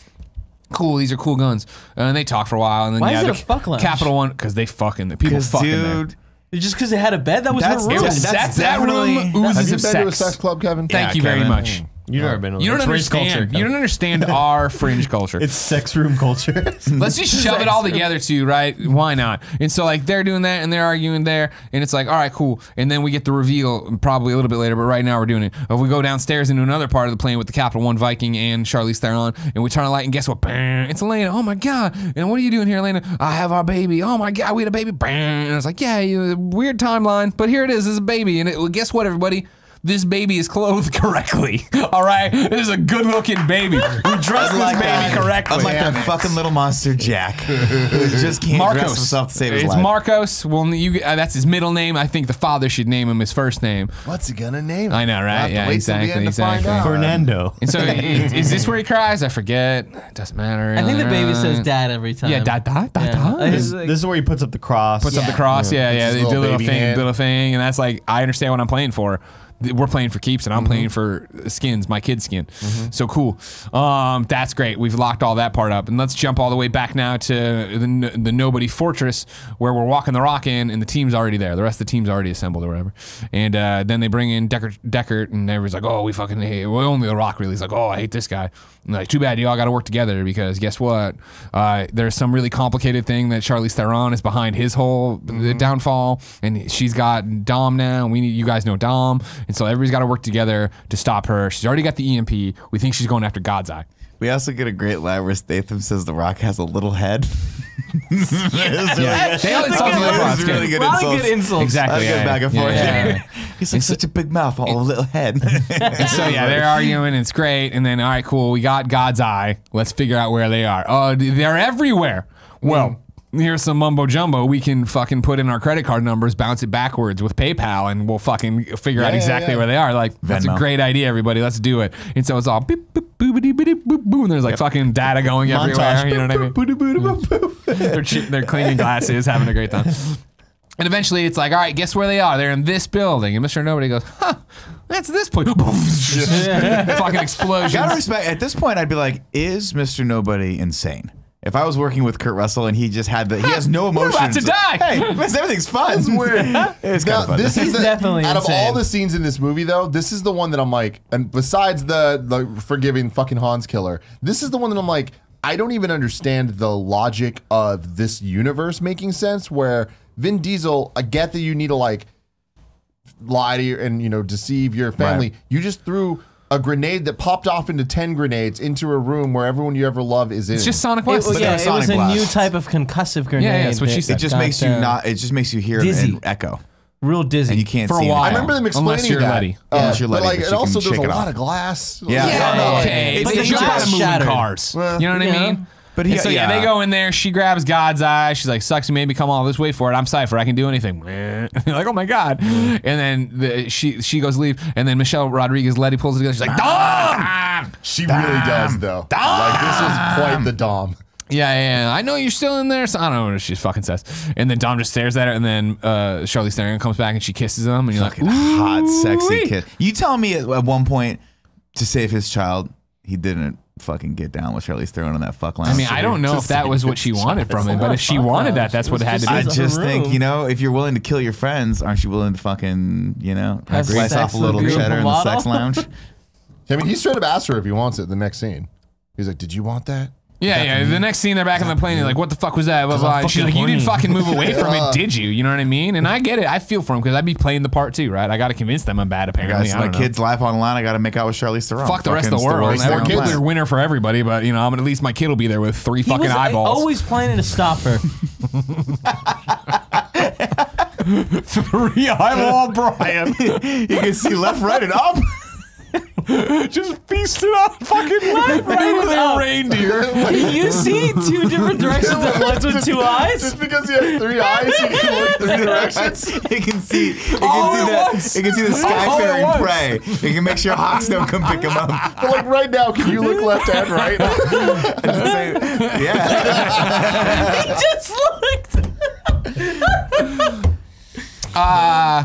Cool, these are cool guns, and they talk for a while, and then Why yeah, is it the a fuck lounge? Capital One because they fucking the people Because, fucking there. dude, Just because they had a bed, that was That's- her It room. was That's that, that room definitely- Have you of been to a sex. sex club, Kevin? Thank Yeah, you very Kevin. much. You've never oh. been. to You don't it's fringe understand. culture. You don't understand our fringe culture. It's sex room culture. Let's just shove it all together too, right? Why not? And so like they're doing that and they're arguing there, and it's like, all right, cool. And then we get the reveal probably a little bit later, but right now we're doing it. If we go downstairs into another part of the plane with the Capital One Viking and Charlize Theron, and we turn a light, and guess what? Bang, it's Elena. Oh my god! And what are you doing here, Elena? I have our baby. Oh my god, we had a baby. Bang. And it's like, yeah, you, weird timeline, but here it is. It's a baby, and it, well, guess what, everybody? This baby is clothed correctly. All right, this is a good-looking baby. We dressed this baby that- correctly. Unlike that fucking little monster Jack, who just can't dress Marcos. himself to save his it's life. Marcos. Well, you uh, that's his middle name. I think the father should name him his first name. What's he gonna name? Him? I know, right? Yeah, wait till the exactly, end to find exactly. Fernando. And so, is, is this where he cries? I forget. Doesn't matter. I think the baby says dad every time. Yeah, da da da Yeah. da. Like, This, it's like- this is where he puts up the cross. Puts up the cross. Yeah, yeah. It's They do a little little baby thing, hand. little thing, and that's like I understand what I'm playing for. We're playing for keeps, and I'm playing for skins, my kid's skin. So cool. Um, that's great. We've locked all that part up, and let's jump all the way back now to the, the Nobody Fortress, where we're walking the rock in, and the team's already there. The rest of the team's already assembled or whatever. And uh, then they bring in Deckard, Deckard, and everyone's like, "Oh, we fucking hate." Well, only the Rock really is like, "Oh, I hate this guy." And like, too bad you all got to work together because guess what? Uh, there's some really complicated thing that Charlize Theron is behind his whole uh, downfall, and she's got Dom now. We need you guys know Dom, and so everybody's got to work together to stop her. She's already got the EMP. We think she's going after God's eye. We also get a great line where Statham says The Rock has a little head. Yeah, they always It's talk about really good. good. good a insults. good insults. Exactly. I'll yeah, get back and forth. yeah, yeah. He's like such a big mouth, all a little head. so yeah, they're arguing. It's great. And then all right, cool. We got God's eye. Let's figure out where they are. Oh, they're everywhere. Well. Here's some mumbo jumbo. We can fucking put in our credit card numbers, bounce it backwards with PayPal, and we'll fucking figure out Yeah, yeah, exactly yeah. where they are. Like that's a great idea, everybody. Let's do it. And so it's all beep, boop, boobity, boop, boop, boop, and there's like fucking data going everywhere. You know what I mean? they're, chi- they're cleaning glasses, having a great time. And eventually it's like, all right, guess where they are? They're in this building. And Mr. Nobody goes, huh, that's this place. Fucking explosion. Gotta respect. At this point, I'd be like, "Is Mr. Nobody insane?" If I was working with Kurt Russell and he just had the, he has no emotions. We're emotions. about to die. Hey, miss, everything's fun. It's weird. It's Now, kind of fun. this is He's the, definitely out of all the scenes in this movie, though. This is the one that I'm like, and besides the the forgiving fucking Han's killer, this is the one that I'm like, I don't even understand the logic of this universe making sense. Where Vin Diesel, I get that you need to like lie to your and you know deceive your family. Right. You just threw a grenade that popped off into ten grenades into a room where everyone you ever love is in. It's just Sonic It, West. well, yeah, they're it was a Sonic new type of concussive grenade. yeah, that's what she said. it just got, makes you uh, not. It just makes you hear dizzy. an echo, real dizzy. and you can't For a see. while. I remember them Unless explaining you're that. Letty. Uh, Unless you're but Letty, like, but and you also can there's a lot off. of glass. Yeah. Like, I don't okay, But but the you're glass out of moving cars. Well, you know what. I mean? But And he- so yeah, yeah. they go in there. She grabs God's eye. She's like, "Sucks, you made me come all this way for it. I'm Cipher. I can do anything." They're like, "Oh my god!" And then the, she she goes to leave, and then Michelle Rodriguez Letty pulls it together. She's like, "Dom!" She really does, though. Dom. Like this is quite the dom. Yeah, yeah, yeah. I know you're still in there. So I don't know what she fucking says. And then Dom just stares at her, and then uh, Charlize Theron comes back and she kisses him, and you're Fucking like, hot, sexy "Ooh-wee." kid. You tell me at, at one point to save his child, he didn't fucking get down with Charlize Theron on that fuck line. I mean, I don't know if that was what she wanted from him, but if she wanted that, that's what it had to be. It's just think you know, if you're willing to kill your friends, aren't you willing to fucking you know Have slice off a little a cheddar in the sex lounge? I mean, he straight up asked her if he wants it. In the next scene, he's like, "Did you want that?" Yeah, yeah. The next scene, they're back on the plane. They're like, "What the fuck was that?" Blah, blah. And She's like, fucking "You didn't fucking move away from it, did you?" You know what I mean? And I get it. I feel for him because I'd be playing the part too, right? I got to convince them I'm bad. Apparently, Guys, I my don't know. kid's life online. I got to make out with Charlize Theron. Fuck the rest of Fucking the it's world. worst thing on the Every kids. kid's a planet. winner for everybody, but you know, I'm at least my kid will be there with three He fucking was eyeballs. always planning to stop her. three eyeball Brian. you can see left, right, and up. just feasted on fucking left, right, with up. reindeer. Can you see two different directions at once with two eyes. Just because he has three eyes, he can look three directions. it can see. It All can see at the. once. It can see the sky-faring once. prey. It can make sure hawks don't come pick him up. But like right now, can you look left and right? Say, yeah. He just looked. Uh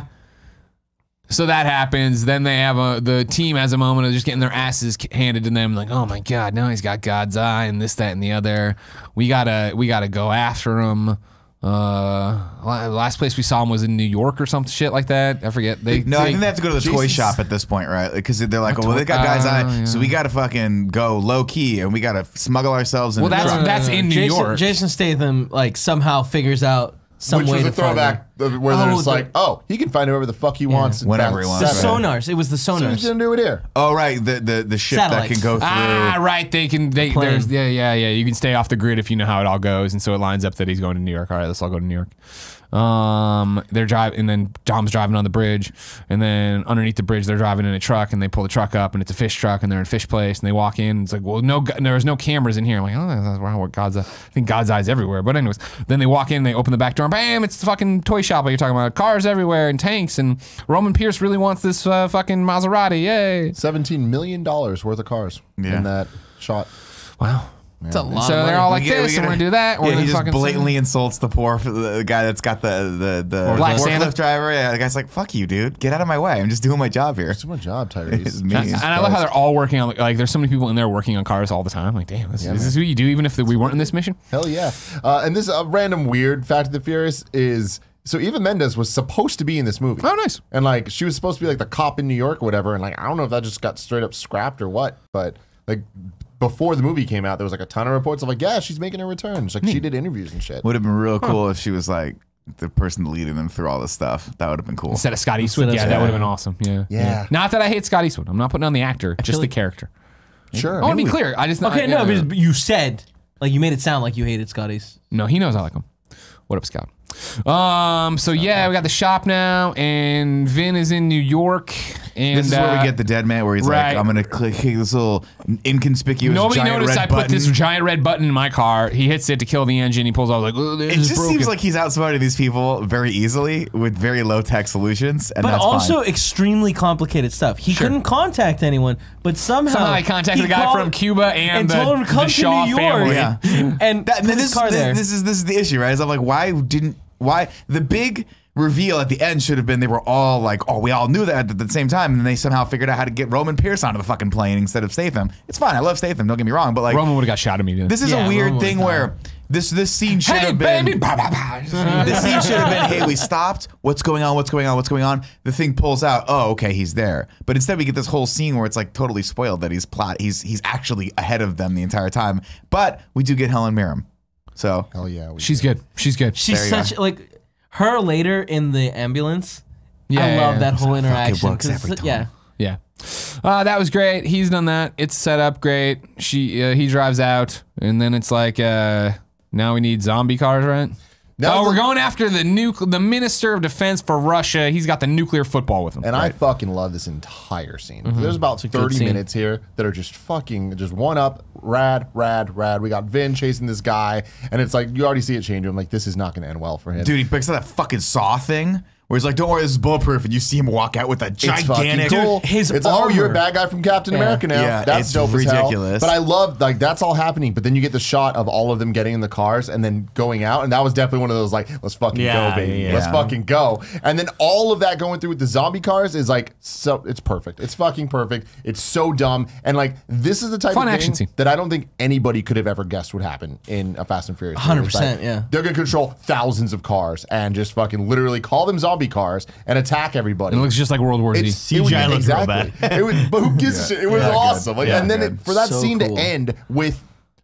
so that happens. Then they have a the team has a moment of just getting their asses handed to them. Like, oh my god, now he's got God's eye and this, that, and the other. We gotta we gotta go after him. Uh, last place we saw him was in New York or some shit like that. I forget. They No, I they- think they have to go to the toy shop at this point, right? Because they're like, oh, well, they got guys' uh, eye, so we got to fucking go low key and we got to smuggle ourselves in. Well, a that's truck. that's in New Jason, York. Jason Statham like somehow figures out some Which way was to a throwback where they're Oh, just the- like, oh, he can find whoever the fuck he wants. in Whenever he wants, The right. sonars. It was the So he's sonars. gonna do it here. Oh, right, the the the ship that can go through. Ah, right. They can. They plane. there's yeah, yeah, yeah. You can stay off the grid if you know how it all goes, and so it lines up that he's going to New York. All right, let's all go to New York. Um, they're driving, and then Dom's driving on the bridge, and then underneath the bridge, they're driving in a truck, and they pull the truck up, and it's a fish truck, and they're in fish place, and they walk in. It's like, well, no, there's no cameras in here. I'm like, oh, that's wrong. What God's? I think God's eyes everywhere. But anyways, then they walk in, they open the back door, and bam, it's the fucking toy shop. Like you're talking about, cars everywhere and tanks, and Roman Pierce really wants this uh, fucking Maserati. Yay! Seventeen million dollars worth of cars Yeah. in that shot. Wow. It's a lot. So of they're all like We get- we this, and gotta- we're gonna do that. We're Yeah, he just fucking blatantly insults the poor the guy that's got the the the Black forklift driver. Yeah, the guy's like, "Fuck you, dude! Get out of my way! I'm just doing my job here." It's my job, It's Tyrese. me. And I love how they're all working on like there's so many people in there working on cars all the time. Like, damn, this, is this what you do even if we weren't in this mission? Hell yeah. Uh, and this uh, random weird fact of the Furious is so Eva Mendes was supposed to be in this movie. Oh, nice. And like she was supposed to be like the cop in New York or whatever. And like I don't know if that just got straight up scrapped or what, but like before the movie came out, there was like a ton of reports of like, yeah, she's making a return. It's like she did interviews and shit. Would have been real cool if she was like the person leading them through all this stuff. That would have been cool. Instead of Scott Eastwood, Instead yeah, of that would have been awesome. Yeah. Yeah. Not that I hate Scott Eastwood. I'm not putting on the actor, just the like- character. Sure. I want to be clear. I just Okay, I, no, yeah. because you said like you made it sound like you hated Scotty's. no, he knows I like him. What up, Scott? Um. So yeah, we got the shop now, and Vin is in New York, and This is where uh, we get the dead man, where he's right. like, "I'm gonna click this little inconspicuous." Nobody giant noticed red I put this giant red button in my car. He hits it to kill the engine. He pulls out like, oh, this It is just broken. seems like he's outsmarting these people very easily with very low tech solutions, and But that's also fine. extremely complicated stuff. He couldn't contact anyone, but somehow Somehow I contacted he the guy from Cuba and, and the, told him to come the to Shaw New York. family. Yeah. and That, put this, car this, there. this is this is the issue, right? Is I'm like, why didn't why the big reveal at the end should have been they were all like, oh, we all knew that at the same time, and they somehow figured out how to get Roman Pierce onto the fucking plane instead of Statham. It's fine, I love Statham, don't get me wrong, but like Roman would have got shot immediately. this is Yeah, a weird Roman thing would've where this this scene should hey have been baby, Bah, bah, bah. the scene should have been, hey, we stopped. What's going on? What's going on? What's going on? The thing pulls out. Oh, okay, he's there. But instead, we get this whole scene where it's like totally spoiled that he's plot. He's he's actually ahead of them the entire time. But we do get Helen Mirren. So Hell yeah. we She's good. She's good. She's There you such like her later in the ambulance. Yeah, I love yeah. that whole interaction. works 'cause every time. Yeah. Yeah. Uh, that was great. He's done that. It's set up great. She uh, he drives out, and then it's like uh, now we need zombie cars, right? Now oh, we're going after the nuc- the minister of defense for Russia. He's got the nuclear football with him. And I fucking love this entire scene. Mm-hmm. There's about 30 minutes here that are just fucking, just one up, rad, rad, rad. We got Vin chasing this guy, and it's like, you already see it change. I'm like, this is not going to end well for him. dude, he picks up that fucking saw thing where he's like, "Don't worry, this is bulletproof," and you see him walk out with a gigantic. cool. his it's oh, you're a bad guy from Captain Yeah. America now. Yeah, that's dope ridiculous. But I love like that's all happening. But then you get the shot of all of them getting in the cars and then going out, and that was definitely one of those like, let's fucking Yeah, go, baby, yeah. let's fucking go. And then all of that going through with the zombie cars is like so. It's perfect. It's fucking perfect. It's so dumb. And like this is the type Fun of action thing scene. that I don't think anybody could have ever guessed would happen in a Fast and Furious. 100%, like, yeah. They're gonna control thousands of cars and just fucking literally call them zombie cars and attack everybody. it looks just like World War Z. It's, it was- CGI looks real exactly. It was, but who gives a shit? It was Yeah, awesome. Like, Yeah, and then it, for that So scene cool. to end with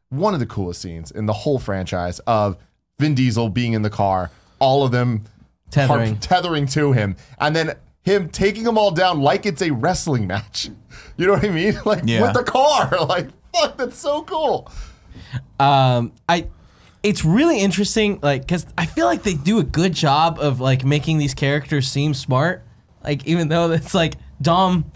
one of the coolest scenes in the whole franchise of Vin Diesel being in the car, all of them Tethering. har- tethering to him, and then him taking them all down like it's a wrestling match. You know what I mean? Like Yeah. with the car. Like fuck, that's so cool. um, I it's really interesting like because i feel like they do a good job of like making these characters seem smart like even though it's like dom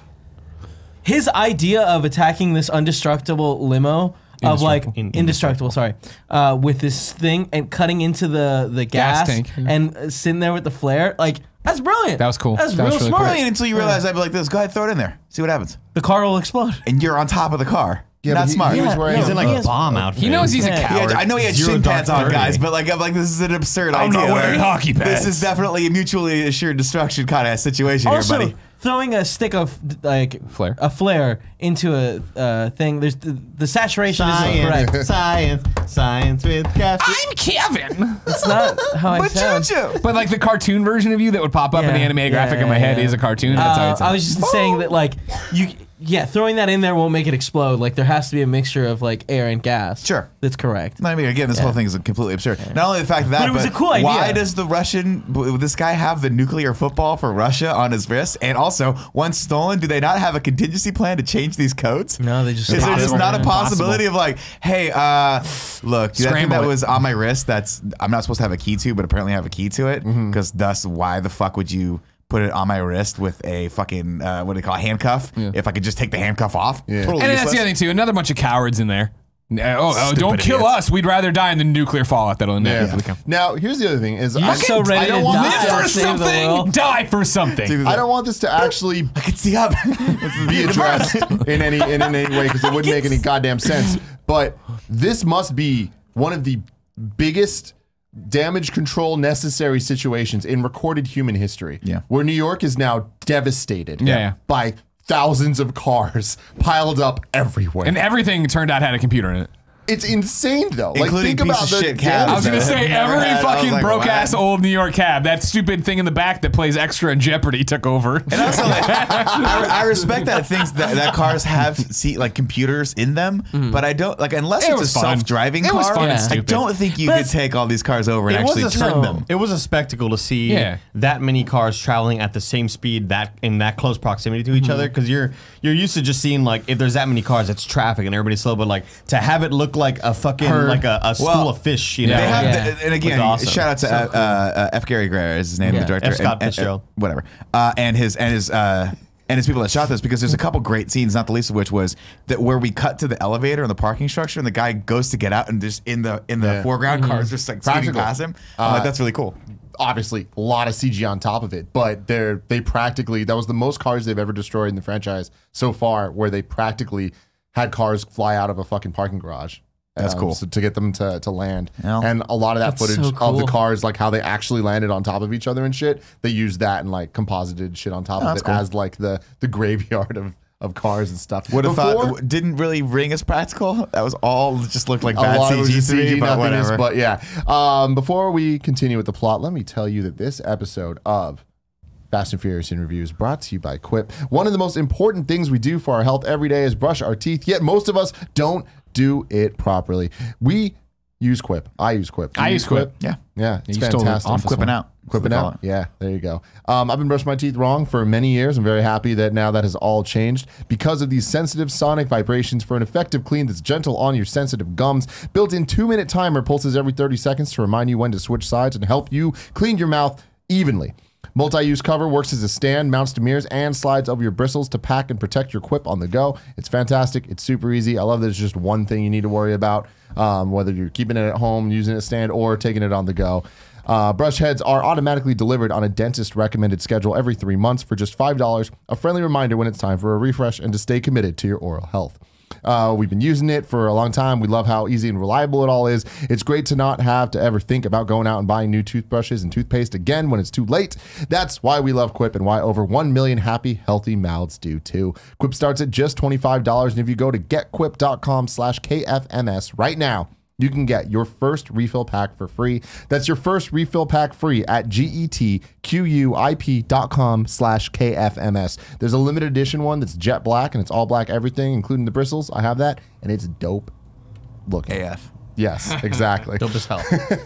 his idea of attacking this undestructible limo of like In- indestructible, sorry uh, with this thing and cutting into the the Gas gas, tank, and uh, sitting there with the flare like that's brilliant That was cool. that's That was really smart cool. Brilliant until you realize I'd be like this. Go ahead, throw it in there. See what happens. the car will explode And you're on top of the car. Yeah, Not he- smart. He was wearing He's in like a has- bomb outfit. He knows he's a Yeah. coward. Yeah, I know he had Zero shin dark pads on, 30. guys, but like, I'm like, this is an absurd I'm idea. not wearing Like, hockey This is definitely a mutually assured destruction kind of situation Also, here, buddy. throwing a stick of like Flare. a flare into a uh, thing. There's the, the saturation isn't Science, science, science with Casper. I'm Kevin. It's not how I But sound. Juju. But like the cartoon version of you that would pop up in the Yeah, animated yeah, graphic in my yeah, head is a cartoon. That's how Uh, it's I was just saying that like you, yeah, throwing that in there won't make it explode. Like there has to be a mixture of like air and gas. Sure. that's correct. I mean, again, this whole thing is completely absurd. Not only the fact of that, But it was a cool idea. Why does the Russian, this guy have the nuclear football for Russia on his wrist? And also, once stolen, do they not have a contingency plan to change these codes? No, they just Is there just not a Impossible. possibility of like, hey, uh, look, that thing that was on my wrist, that's I'm not supposed to have a key to, but apparently I have a key to it. Mm-hmm. Because thus, why the fuck would you put it on my wrist with a fucking uh, what do they call it, handcuff? If I could just take the handcuff off, Yeah. totally And that's the other thing too. Another bunch of cowards in there. Uh, Oh, oh, don't kill us. We'd rather die in the nuclear fallout that'll inevitably come. Now, here's the other thing: is You're I, so ready I don't to want die. Live for something, die for something. I don't want this to actually I can see up. be addressed in any in any way because it wouldn't make any goddamn sense. But this must be one of the biggest damage control necessary situations in recorded human history. Yeah. Where New York is now devastated Yeah, yeah. by thousands of cars piled up everywhere. And everything turned out had a computer in it. It's insane though. Including like think piece about of the shit cabs. I was gonna say every had. Fucking like, broke what? ass old New York cab, that stupid thing in the back that plays extra in Jeopardy took over. And also, like, I, I respect that things that, that cars have see like computers in them, mm-hmm. but I don't like unless It it's a was fun. self-driving car. was fun and I don't think you But could take all these cars over and actually a, trim no, them. it was a spectacle to see Yeah. that many cars traveling at the same speed that in that close proximity to each mm-hmm. other because you're you're used to just seeing like if there's that many cars it's traffic and everybody's slow but like to have it look like a fucking Herd. like a, a school Well, of fish you know They have, Yeah. the- and again, Looked awesome. shout out to uh, uh, F. Gary Gray is his name, Yeah. the director, F. Scott and- and- Fitzgerald. whatever, uh, and his and his. Uh, and his people that shot this because there's a couple great scenes, not the least of which was that where we cut to the elevator and the parking structure, and the guy goes to get out, and just in the in the Yeah. foreground, cars just like speeding Practical. past him. I'm like, Uh, that's really cool. obviously a lot of CG on top of it, but they're they practically that was the most cars they've ever destroyed in the franchise so far, where they practically had cars fly out of a fucking parking garage. That's cool. so to get them to, to land. Yeah. And a lot of that That's footage so of the cars, like how they actually landed on top of each other and shit, they used that and like composited shit on top of it cool. as like the the graveyard of, of cars and stuff. Would have Before- thought didn't really ring as practical. That was all just looked like a bad lot of it CG just to me, CG, but nothing is- But yeah. Um, before we continue with the plot, let me tell you that this episode of Fast and Furious in Review is brought to you by Quip. One of the most important things we do for our health every day is brush our teeth, yet most of us don't do it properly. We use Quip. I use Quip. I use Quip. yeah. Yeah, it's You fantastic. office Quipping out. Quipping out. Yeah, there you go. Um, I've been brushing my teeth wrong for many years. I'm very happy that now that has all changed because of these sensitive sonic vibrations for an effective clean that's gentle on your sensitive gums. Built-in two-minute timer pulses every 30 seconds to remind you when to switch sides and help you clean your mouth evenly. Multi-use cover works as a stand, mounts to mirrors, and slides over your bristles to pack and protect your quip on the go. It's fantastic. It's super easy. I love that it's just one thing you need to worry about, um, whether you're keeping it at home, using it a stand, or taking it on the go. Uh, brush heads are automatically delivered on a dentist recommended schedule every three months for just $5. A friendly reminder when it's time for a refresh and to stay committed to your oral health. Uh, we've been using it for a long time. We love how easy and reliable it all is. It's great to not have to ever think about going out and buying new toothbrushes and toothpaste again when it's too late. That's why we love Quip and why over 1 million happy, healthy mouths do too. Quip starts at just $25. And if you go to getquip.com slash KFMS right now, you can get your first refill pack for free. That's your first refill pack free at getquip.com slash KFMS. There's a limited edition one that's jet black and it's all black everything, including the bristles. I have that, and it's dope looking. AF. Yes, exactly. dope as hell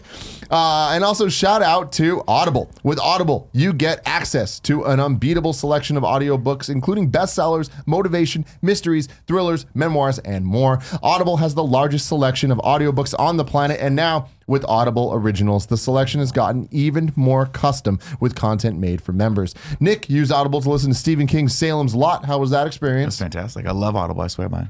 Uh, and also shout out to Audible. With Audible, you get access to an unbeatable selection of audiobooks, including bestsellers, motivation, mysteries, thrillers, memoirs, and more. Audible has the largest selection of audiobooks on the planet, and now with Audible Originals, the selection has gotten even more custom with content made for members. Nick used Audible to listen to Stephen King's Salem's Lot. How was that That's experience? fantastic. I love Audible. I swear by. it.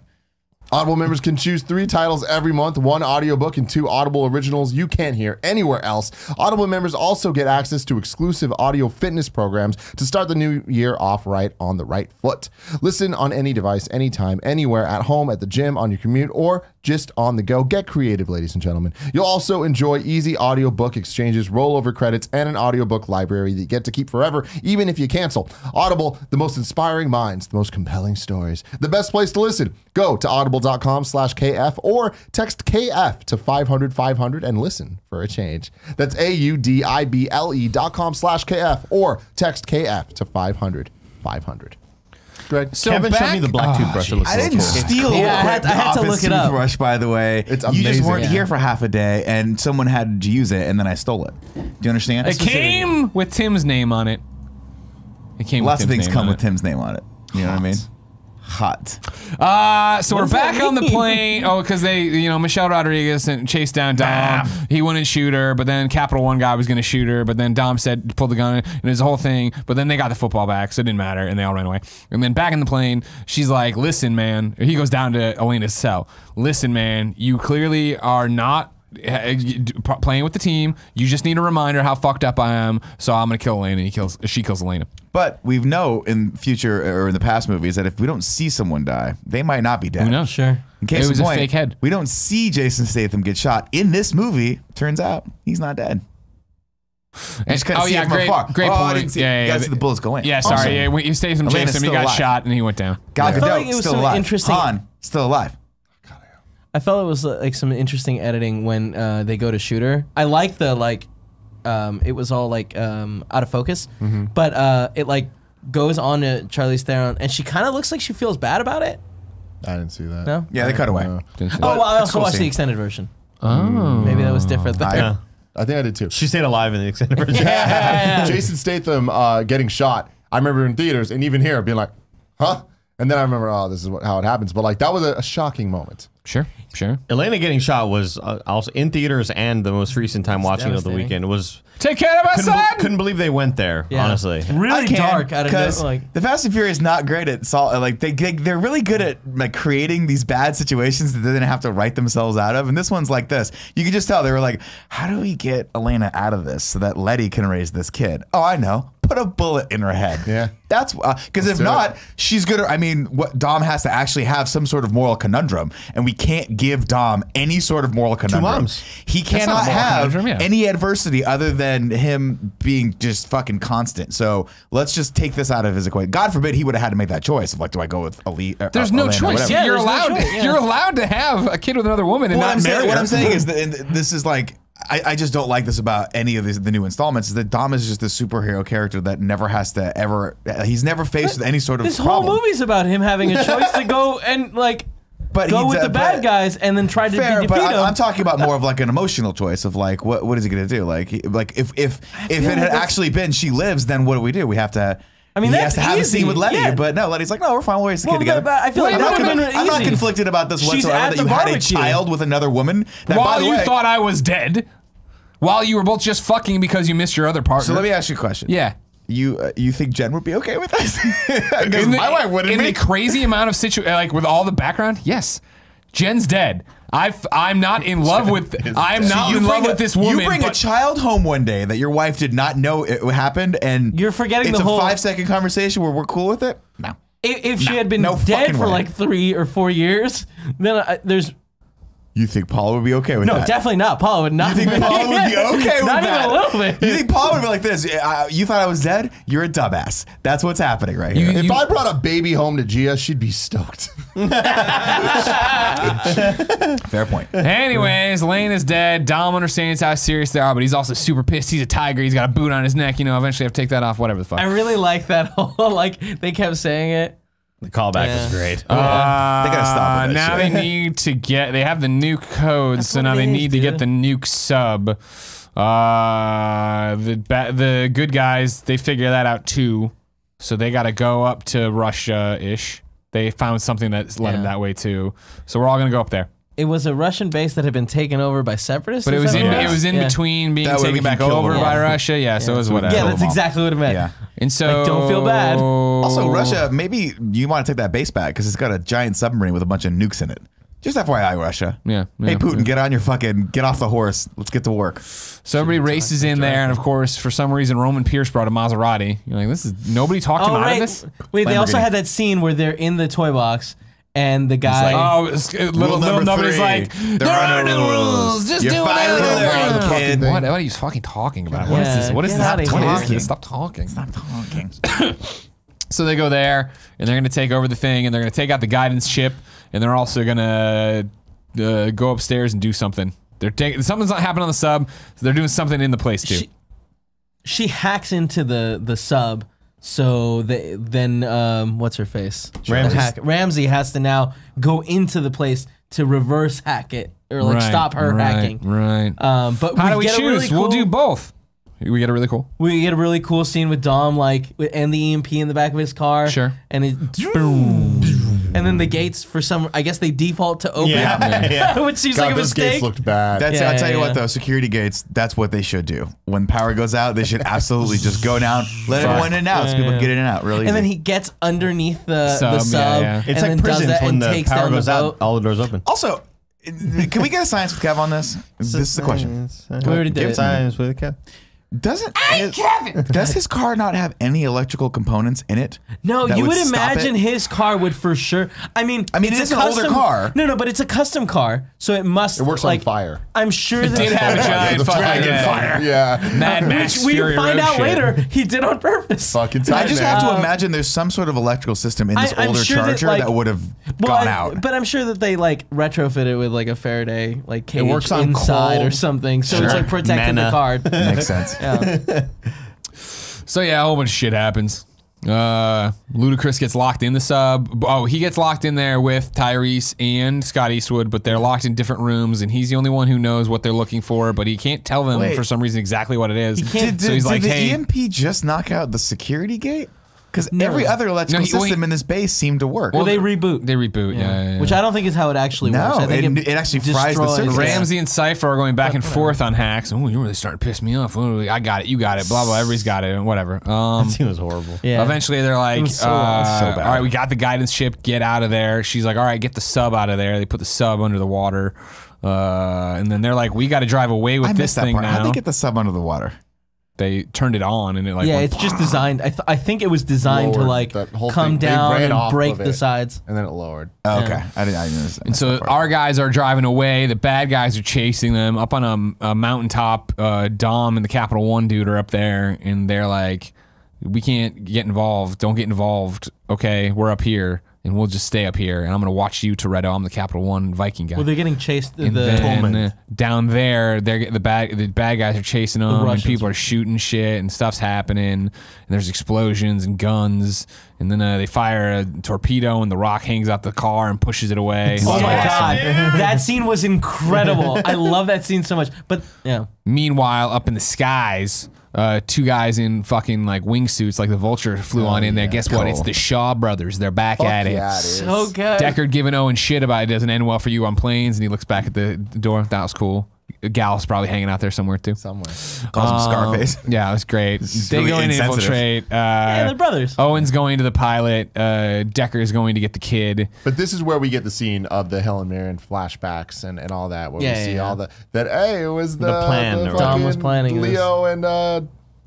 Audible members can choose three titles every month, one audiobook and two Audible originals you can't hear anywhere else. Audible members also get access to exclusive audio fitness programs to start the new year off right on the right foot. Listen on any device, anytime, anywhere, at home, at the gym, on your commute, or just on the go. Get creative, ladies and gentlemen. You'll also enjoy easy audiobook exchanges, rollover credits, and an audiobook library that you get to keep forever, even if you cancel. Audible, the most inspiring minds, the most compelling stories, the best place to listen. Go to audible.com slash KF or text KF to 500 500 and listen for a change. That's A U D I B L E dot com slash KF or text KF to 500 500. Greg, So Kevin showed me the black Oh, toothbrush. It looks I a little didn't cool. steal Yeah, I the had- I had to look it up. toothbrush, by the way. It's You just weren't Yeah. here for half a day, and someone had to use it, and then I stole it. Do you understand? It came with Tim's name on it. It came Lots with of things come with it. Tim's name on it. You know what I mean? Hot. Uh, so we're back on the plane. Oh, because they, you know, Michelle Rodriguez and chased down Dom. He wouldn't shoot her, but then Capital One guy was going to shoot her, but then Dom said pull the gun, and it was a whole thing. But then they got the football back, so it didn't matter, and they all ran away. And then back in the plane, she's like, "Listen, man." He goes down to Elena's cell. Listen, man, you clearly are not. Playing with the team, you just need a reminder how fucked up I am. So I'm gonna kill Elena. And he kills. She kills Elena. But we know in future or in the past movies that if we don't see someone die, they might not be dead. Who knows? Sure. In case It was in a point, fake head. We don't see Jason Statham get shot in this movie. Turns out he's not dead. And- just couldn't oh see yeah, from great, great Oh, I point. didn't see it. yeah, You yeah, gotta see the bullets go in. Yeah, sorry. Also, yeah, when you say some Elena's Jason, he got alive. shot and he went down. Gal I felt Gadot like it was still alive. interesting- Han still alive. I felt it was uh, like some interesting editing when uh, they go to shoot her. I like the like, um, it was all like um, out of focus, Mm-hmm. but uh, it like goes on to Charlize Theron, and she kind of looks like she feels bad about it. I didn't see that. No. Yeah, they cut away. No. Oh, well, I also cool watched the extended version. Oh. Maybe that was different. There. Yeah. I think I did too. She stayed alive in the extended version. Yeah. Jason Statham uh, getting shot. I remember in theaters and even here being like, huh? And then I remember, oh, this is what, how it happens. But like that was a, a shocking moment. Sure, sure. Elena getting shot was uh, also in theaters and the most recent time watching of the weekend was Take care of my couldn't, son. be- couldn't believe they went there. Yeah. Honestly, Really dark out of because no, like the Fast and Furious not great at sol- like they, they they're really good at like creating these bad situations that they didn't have to write themselves out of. And this one's like this. You can just tell they were like, how do we get Elena out of this so that Letty can raise this kid? Oh, I know. Put a bullet in her head. Yeah. That's because if not, it. she's gonna. I mean, what Dom has to actually have some sort of moral conundrum, and we can't give Dom any sort of moral conundrum. Two moms. He cannot have yeah. any adversity other than him being just fucking constant. So let's just take this out of his equation. God forbid he would have had to make that choice of like, do I go with elite? Uh, There's uh, no Elena or choice. Yeah, you're there's no allowed. choice, yeah. You're allowed to have a kid with another woman and What not I'm, marry saying, what. I'm saying is that this is like I, I just don't like this about any of these, the new installments is that Dom is just this superhero character that never has to ever he's never faced with any sort of this problem. whole movie's about him having a choice to go and like But go with d- the bad guys and then try to Fair, defeat but them. I'm, I'm talking about more of like an emotional choice of like what what is he gonna do? Like like if if if it like had actually been she lives, then what do we do? We have to. I mean, he that's has to have easy, a scene with Letty, yeah. but no, Letty's like, no, we're fine. We'll raise the Well, kid together. but I feel like I'm, not, con- been I'm not conflicted about this She's whatsoever. That the you had a child with another woman. That, by While the you way, thought I was dead, while you were both just fucking because you missed your other partner. So let me ask you a question. Yeah. You uh, you think Jen would be okay with this? Because in the, my wife wouldn't in be. the crazy amount of situ like with all the background, yes. Jen's dead. I I'm not in love with I'm So not you in love a- with this woman. You bring a child home one day that your wife did not know it happened, and You're forgetting it's the a whole- five second conversation where we're cool with it. No. if, if she had been no dead for way. like three or four years, then I, there's You think Paula would be okay with no, that? definitely not. Paula would not. You think Paula would be okay with not that? even a little bit. You think Paula would be like this? Uh, you thought I was dead? You're a dumbass. That's what's happening right here. You- If I brought a baby home to Gia, she'd be stoked. Fair point. Anyways, Lane is dead. Dom understands how serious they are, but he's also super pissed. He's a tiger. He's got a boot on his neck. You know, eventually I have to take that off. Whatever the fuck. I really like that whole like they kept saying it. The callback Yeah. was great. Uh, They gotta stop now shit. they need to get. They have the nuke codes, so now they is, need to get the nuke sub. Uh, the ba- the good guys they figure that out too, so they got to go up to Russia ish. They found something that's led them that way too. So we're all gonna go up there. It was a Russian base that had been taken over by separatists. But it was that in what it is? was in Yeah. between being That taken back over them by all. Russia. Yeah, so it was So we can whatever. Yeah, that's exactly what it meant. Yeah. And so don't feel bad. Also, oh. Russia, maybe you want to take that base back because it's got a giant submarine with a bunch of nukes in it. Just FYI, Russia. Yeah, Hey, yeah. Putin, get on your fucking, get off the horse. Let's get to work. So everybody races in there, and of course, for some reason, Roman Pierce brought a Maserati. You're like, this is nobody talked oh, him Oh out of this. Wait, they also had that scene where they're in the toy box and the guy. Oh, it's, uh, little, little number nobody's three, like, there there are are no no rules. rules. Just You're do finally whatever. learning, What- kid. What, what are you fucking talking about? What is Yeah, this? What is get this? outta What is this? Stop talking. Stop talking. So they go there, and they're going to take over the thing, and they're going to take out the guidance ship, and they're also going to uh, go upstairs and do something. They're taking something's not happening on the sub, so they're doing something in the place too. she, she hacks into the the sub. So they, then, um, what's her face? Ramsey. Hack, Ramsey has to now go into the place to reverse hack it or like Right, stop her right, hacking. Right. Um, but How do we get a choose? really We'll cool- do both. We get a really cool. We get a really cool scene with Dom, like, with- and the EMP in the back of his car. Sure. And it, boom. And then the gates, for some, I guess they default to open, Yeah. Yeah. which seems God, like a those gates looked bad. That's Yeah, I'll tell yeah, you yeah. what though, security gates, that's what they should do. When power goes out, they should absolutely just go down, let everyone in and out so people can get in and out. Really. and then easy. he gets underneath the Sub, the yeah, sub. yeah. and It's then like does prisons that when and the takes power down goes the out, all the doors open. also, can we get a science with Kev on this? This is the question. We already did it. Science with a Kev. Doesn't his, does his car not have any electrical components in it? No, you would, stop imagine it? his car would for sure. I mean, I mean, it's it a is an older custom- car. No, no, but it's a custom car, so it must. It works like, on fire. I'm sure that did have a giant the fucking dragon uh, fire. Yeah. Mad Max Which we Fury find out shit. later he did on purpose. Fucking I just man. have to imagine there's some sort of electrical system in this I- older sure that, Charger like- that would have Well, gone I- out. But I'm sure that they like retrofit it with like a Faraday like cage works on inside coal. or something, so it's like protecting the Mana. car. Makes sense. Yeah. So yeah, a whole bunch of shit happens. Uh, Ludacris gets locked in the sub. Oh, he gets locked in there with Tyrese and Scott Eastwood, but they're locked in different rooms, and he's the only one who knows what they're looking for. But he can't tell them Wait. for some reason exactly what it is. He can't- Did, so he's did like, the "Hey, EMP just knock out the security gate? Because every other electrical No, he- well, he- system in this base seemed to work. Well, they reboot. they reboot." Yeah, yeah, yeah. Which I don't think is how it actually No, works. I think it- it actually fries the destroys- circuit. Yeah. Ramsey and Cipher are going back and forth on hacks. Oh, you're really starting to piss me off. Oh, I got it. You got it. Blah blah. Everybody's got it. Whatever. Um, He was horrible. Yeah. Eventually, they're like, so- uh, so "All right, we got the guidance ship. Get out of there." She's like, "All right, get the sub out of there." They put the sub under the water, uh, and then they're like, "We got to drive away with I this missed that thing part. How'd they get the sub under the water? They turned it on, and it like yeah, went, it's just designed. I, th- I think it was designed to like that whole come thing. They down ran and off break of the it. sides. and then it lowered. Oh, okay, I didn't. I didn't. And so our guys are driving away. The bad guys are chasing them up on a, a mountaintop. Uh, Dom and the Capital One dude are up there, and they're like, "We can't get involved. Don't get involved. Okay, we're up here, and we'll just stay up here. And I'm gonna watch you, Toretto. I'm the Capital One Viking guy." Well, they're getting chased. The, and the then uh, down there, they're the bad the bad guys are chasing them, and people are shooting shit, and stuff's happening, and there's explosions and guns, and then uh, they fire a torpedo, and the rock hangs out the car and pushes it away. Oh my god, that scene was incredible. I love that scene so much. But yeah, Meanwhile, up in the skies, uh, two guys in fucking like wingsuits, like the Vulture flew on in there. Guess what? It's the Shaw brothers. They're back at it. yeah, it is. so good. Deckard giving Owen shit about it doesn't end well for you on planes, and he looks back at the, the door. That was cool. Gal's probably hanging out there somewhere too. Somewhere. calls him Scarface. Yeah, it was great. is They really go in and infiltrate. Uh, yeah, they're brothers. Owen's going to the pilot. Uh, is going to get the kid. But this is where we get the scene of the Helen Mirren flashbacks and, and all that, where Yeah, we yeah, see yeah. all the that hey, it was the, plan, the or- Dom was fucking planning this. Leo and uh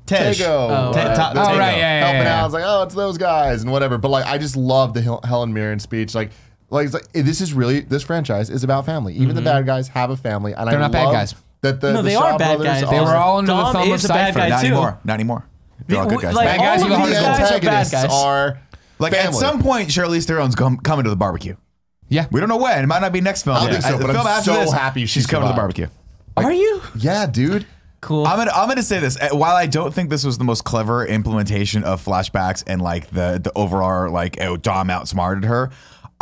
Tesh. Tego. Oh, Ta- uh, ta- the Oh, right, yeah, yeah, helping out. yeah. I was like, oh, it's those guys and whatever. But like, I just love the Hel- Helen Mirren speech. Like, like, it's like eh, this is really this franchise is about family. Even the bad guys have a family, and They're I not bad love guys. That the No, the they Shaw are bad brothers guys. They were all under the Dom thumb of is a bad Cipher. guy Not too. anymore. Not anymore. They're all good guys. like, Bad guys all with of a these the guys are bad antagonists guys. are like at family. some point, Charlize Theron's com- coming to the barbecue. Yeah. We don't know when. It might not be next film. I don't think so, but I'm so this, happy she she's coming to the survived. barbecue. Are you yeah, dude. cool? I'm gonna I'm gonna say this. Uh, While I don't think this was the most clever implementation of flashbacks and like the the overall like oh Dom outsmarted her,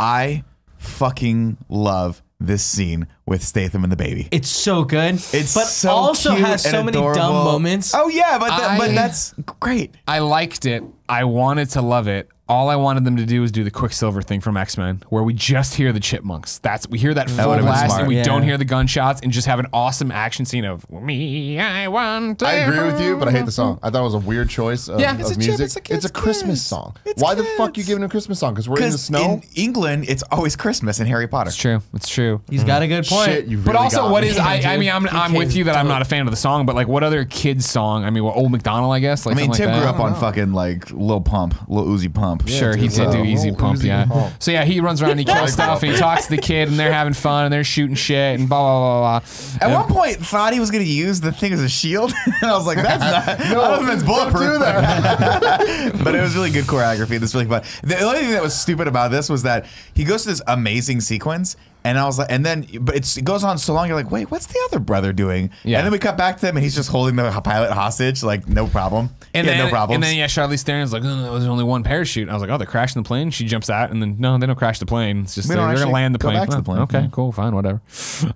I fucking love this scene with Statham and the baby. it's so good. It's but so also cute has so and many dumb moments. Oh yeah, but th- I- but that's great. I liked it. I wanted to love it. All I wanted them to do was do the Quicksilver thing from X Men, where we just hear the chipmunks. That's we hear that full blast and we Yeah. don't hear the gunshots, and just have an awesome action scene of me. I want. To I agree with you, but I hate the song. I thought it was a weird choice of, Yeah. of It's a chip, music. it's a kid's Christmas quiz. song. It's Why the fuck you giving a Christmas song? Because we're in the snow. in England, it's always Christmas in Harry Potter. It's true. It's true. He's got a good point. Shit, you really But also, got what me. is I? I mean, I'm I'm with you that I'm not a fan of the song, but like, what other kids song? I mean, what Old McDonald, I guess. Like I mean, Tim like grew up on fucking like Lil Pump, Lil Uzi Pump. Sure, he dude, did do Easy Pump, yeah. Pump. So yeah, he runs around, and he kills stuff, and he talks to the kid, and they're having fun, and they're shooting shit, and blah blah blah blah. At And- one point, thought he was going to use the thing as a shield. and I was like, "That's not. I don't know that's bulletproof." do that. but it was really good choreography. This really fun. The only thing that was stupid about this was that he goes to this amazing sequence. And I was like, and then, but it's, it goes on so long. You're like, wait, what's the other brother doing? Yeah. And then we cut back to him, and he's just holding the pilot hostage, like no problem. And yeah, then, no problem. And then yeah, Charlize Theron's like, oh, there's only one parachute. And I was like, oh, they're crashing the plane. She jumps out, and then no, they don't crash the plane. It's just They they're, they're gonna land the go plane. back to the Oh, plane. Okay, Yeah. cool, fine, whatever.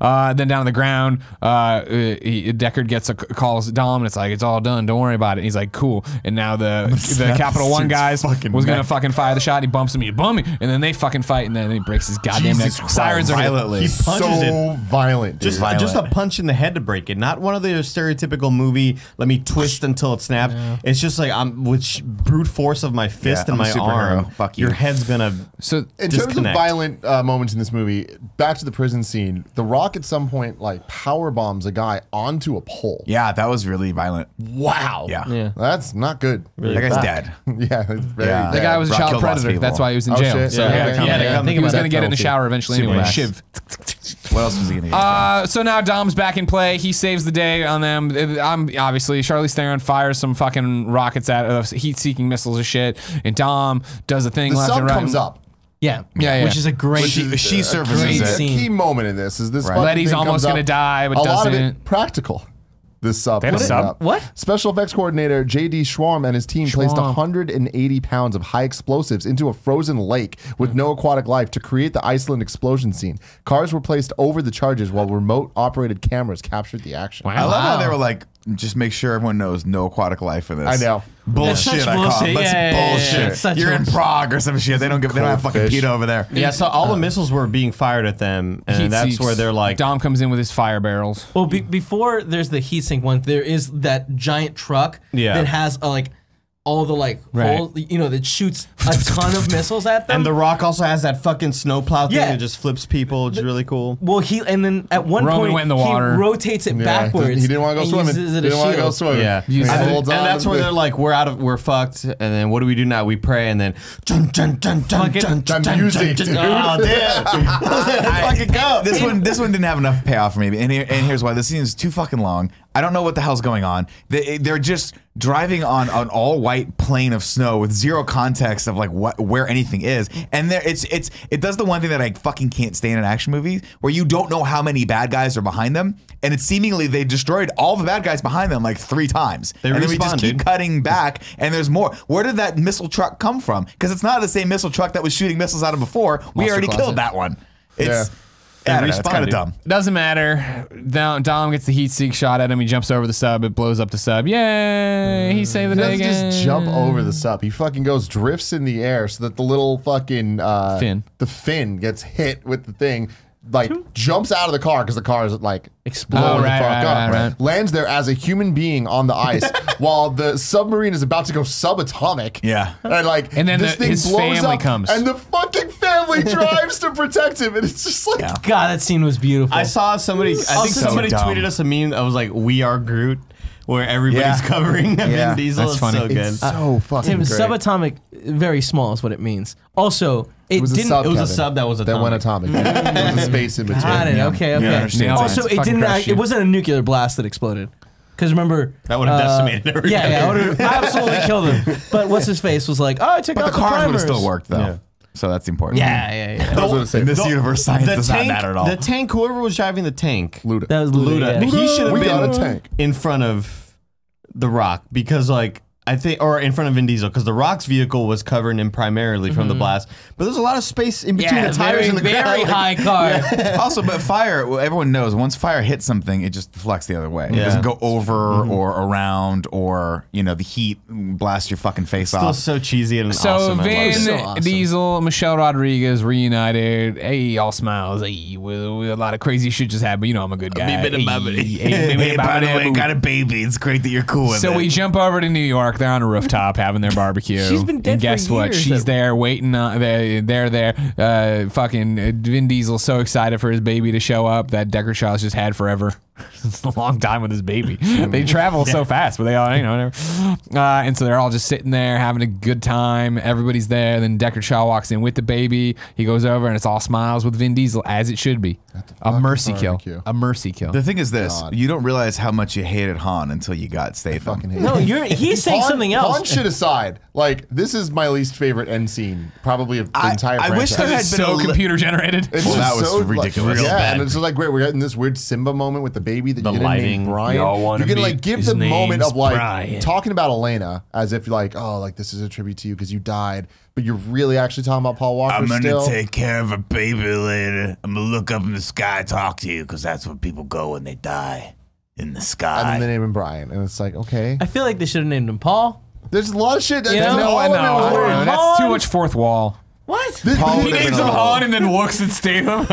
Uh, then down on the ground, uh, he, Deckard gets a calls Dom, and it's like it's all done. Don't worry about it. And he's like, cool. And now the the Capital One guys was gonna fucking fire the shot. He bumps him. You bum me, and then they fucking fight, and then he breaks his goddamn Jesus neck. Sirens are Violently. He punches so it. violent, dude. Just, violent. just a punch in the head to break it. Not one of the stereotypical movie. Let me twist until it snaps. It's just like I'm with brute force of my fist Yeah, and I'm my arm. Fuck you. Your head's gonna. So in terms of violent uh, moments in this movie, back to the prison scene. The Rock at some point like power bombs a guy onto a pole. yeah, that was really violent. Wow. Yeah. Yeah. That's not good. That guy's dead. yeah, very Yeah. the guy was a Rock child killed lots of predator. That's why he was in Oh, jail. shit. So Yeah, he yeah, had to yeah, yeah. he Think was gonna get in the shower eventually anyway. nice. Shiv. What else was he going to get? Uh, so now Dom's back in play. He saves the day on them. I'm obviously Charlize Theron fires some fucking rockets at uh, heat-seeking missiles or shit, and Dom does a thing The left sun and right. comes up. Yeah. Yeah, yeah. Which is a great. she she surfaces great it. Scene. key moment in this is this. Right. fucking Letty's thing almost comes gonna die, but a lot of doesn't. it practical. This sub. They had a coming sub? up. What? Special effects coordinator J.D. Schwalm and his team placed Schwalm. 180 pounds of high explosives into a frozen lake with no aquatic life to create the Iceland explosion scene. Cars were placed over the charges while remote operated cameras captured the action. Wow. I love how they were like, just make sure everyone knows no aquatic life in this. I know. Bullshit, That's such I call it. That's Yeah, yeah, yeah, yeah. bullshit. It's such You're in bullshit. Prague or some shit. They don't give. They don't have fucking fish. PETA over there. Yeah, so all the missiles were being fired at them, and Heat that's seeks. where they're like, Dom comes in with his fire barrels. Well, be- before there's the heat sink one, there is that giant truck Yeah. that has a, like all the like Right. holes, you know, that shoots a ton of missiles at them. and The Rock also has that fucking snowplow thing Yeah. that just flips people, which is really cool. well, he and then at one Roman point went in the he rotates it Yeah, backwards. He didn't want to go and swimming. uses it Didn't want to go swimming. Yeah, He and, holds and that's where they're like, we're out of, we're fucked, and then what do we do now? We pray, and then dun dun dun dun dun dun dun music, dun, dude. dun. Oh damn! fucking go. This one, this one didn't have enough payoff for me, and, here, and here's why: This scene is too fucking long. I don't know what the hell's going on. They, they're just driving on an all white plane of snow with zero context of like what where anything is, and there it's it's it does the one thing that I fucking can't stand in action movies, where you don't know how many bad guys are behind them, and it's seemingly they destroyed all the bad guys behind them like three times, They and then we just keep cutting back, and there's more. Where did that missile truck come from? Because it's not the same missile truck that was shooting missiles at him before. we already Closet. killed that one. It's Yeah. Don't know, it's kind of dumb. Doesn't matter. Dom, Dom gets the heat seek shot at him. He jumps over the sub. It blows up the sub. Yay! He saved the He day doesn't again. just jump over the sub. He fucking goes drifts in the air so that the little fucking uh, Fin. the fin gets hit with the thing. Like jumps out of the car because the car is like exploding Oh, right, the fuck right, up. right, right. Lands there as a human being on the ice while the submarine is about to go subatomic. Yeah. and like And then this the- thing his blows family up, comes. and the fucking family drives to protect him, and it's just like Yeah. God, that scene was beautiful. I saw somebody. I think so somebody dumb. tweeted us a meme. I was like, "We are Groot," where everybody's Yeah. covering Yeah, Vin Diesel. that's It's funny. so good. it's so oh, fucking Tim, great. subatomic, very small is what it means. Also, it, It was a didn't. sub. it was a Kevin, sub that was that went atomic. it was a space in between. Got it. Yeah. Okay. Okay. Yeah, I understand. also, It's it fucking didn't. crushed Act, you. it wasn't a nuclear blast that exploded. Because remember, That would've uh, decimated everybody. Yeah, yeah, I would have absolutely killed him. But what's his face was like, oh, I took But out the cars would have primers. still worked though. Yeah. So that's important. Yeah, yeah, yeah. I was gonna say In this universe, science does tank, not matter at all. The tank, whoever was driving the tank, Luda. That was Luda, Luda. yeah. he should have We been got a tank. in front of the Rock because, like, I think, or in front of Vin Diesel, because the Rock's vehicle was covered in primarily from the blast. But there's a lot of space in between Yeah, the tires very, and the very like- high car. also, but fire, well, everyone knows once fire hits something, it just deflects the other way. It Yeah. doesn't go over or around or, you know, the heat blasts your fucking face Still off. so cheesy and So awesome. I love Vin it. So awesome. Diesel, Michelle Rodriguez reunited. Hey, all smiles. Hey, with, with a lot of crazy shit just happened. You know I'm a good guy. Hey, hey, Hey, by the way, got a baby. It's great that you're cool with So it. we jump over to New York. They're on a rooftop having their barbecue. She's been dead And for guess what? years. She's there waiting. On, they, they're there. Uh, fucking uh, Vin Diesel's so excited for his baby to show up that Deckard Shaw's just had forever. it's a long time with his baby. they travel so fast, but they all, you know, whatever. Uh, and so they're all just sitting there having a good time. Everybody's there. Then Deckard Shaw walks in with the baby. He goes over and it's all smiles with Vin Diesel as it should be. A fucking mercy kill. A mercy kill. the thing is this God. you don't realize how much you hated Han until you got Statham. Fucking hate No, it. you're he's saying Han- something else. Han shit aside, like this is my least favorite end scene, probably of the I- entire I wish franchise. there had It's been so li- computer generated. It's Well, just that was so, like, ridiculous. yeah, Bad. and it's just like great. We're getting this weird Simba moment with the baby that The you didn't name lighting. Brian. Y'all wanna You can like give the moment of like Brian. talking about Elena as if you're like oh like this is a tribute to you because you died, but you're really actually talking about Paul Walker I'm gonna still. Take care of a baby later. I'm gonna look up in the sky, talk to you, because that's where people go when they die. In the sky. and sky. then they name him Brian, and it's like okay. I feel like they should have named him Paul. There's a lot of shit. That, You that's know? no, of it no, was no, weird. that's too much fourth wall. What? This- Paul He been names a him Han and then looks at Statham.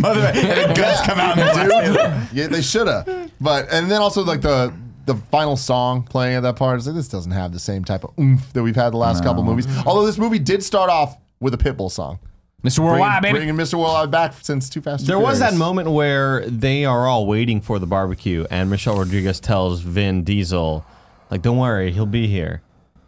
Mother, and the guts come out. And Dude, yeah, they should have. But and then also like the the final song playing at that part is like this doesn't have the same type of oomph that we've had the last couple movies. Although this movie did start off with a Pitbull song, Mr. bringing, Worldwide, baby. bringing Mr. Worldwide back since Too Fast. Too There was that moment where they are all waiting for the barbecue, and Michelle Rodriguez tells Vin Diesel, like, "Don't worry, he'll be here."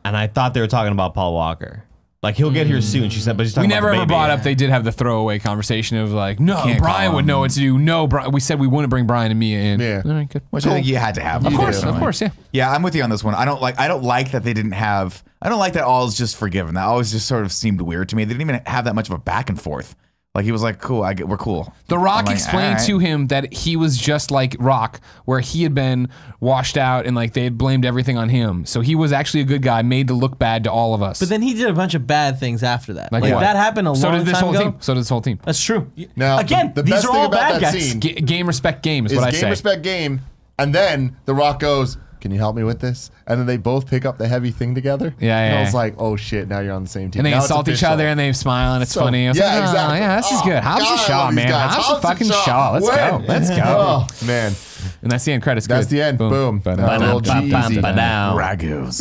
And I thought they were talking about Paul Walker. Like he'll get here soon. She said, but she's talking. we never about ever the baby. brought up. They did have the throwaway conversation of like, no, Can't Brian call would him. know what to do. No, Brian. We said we wouldn't bring Brian and Mia in. Yeah. All right, good. Which I think you had to have. Of You course, of course, yeah. Yeah, I'm with you on this one. I don't like. I don't like that they didn't have. I don't like that all is just forgiven. That always just sort of seemed weird to me. They didn't even have that much of a back and forth. Like he was like, "Cool, I get, we're cool." The Rock like, explained "All right." to him that he was just like Rock, where he had been washed out and like they had blamed everything on him. So he was actually a good guy, made to look bad to all of us. But then he did a bunch of bad things after that. Like, what? that happened a lot. so long did this time whole ago. team. So did this whole team. That's true. Now, again, the these best are thing all about bad guys. scene- game respect game is, Is what I game say. respect game, and then The Rock goes. Can you help me with this? And then they both pick up the heavy thing together. Yeah, And I was like, oh shit, now you're on the same team. and they Now insult each other and they smile and it's So- funny. Yeah, like, oh, exactly. Yeah, this is good. Hobbs oh, God, and Shaw, man. Hobbs and fucking Shaw. Shaw. Let's go. Let's go. Oh man, And that's the end. Credits. that's good. the end. Boom. Boom. Ragus.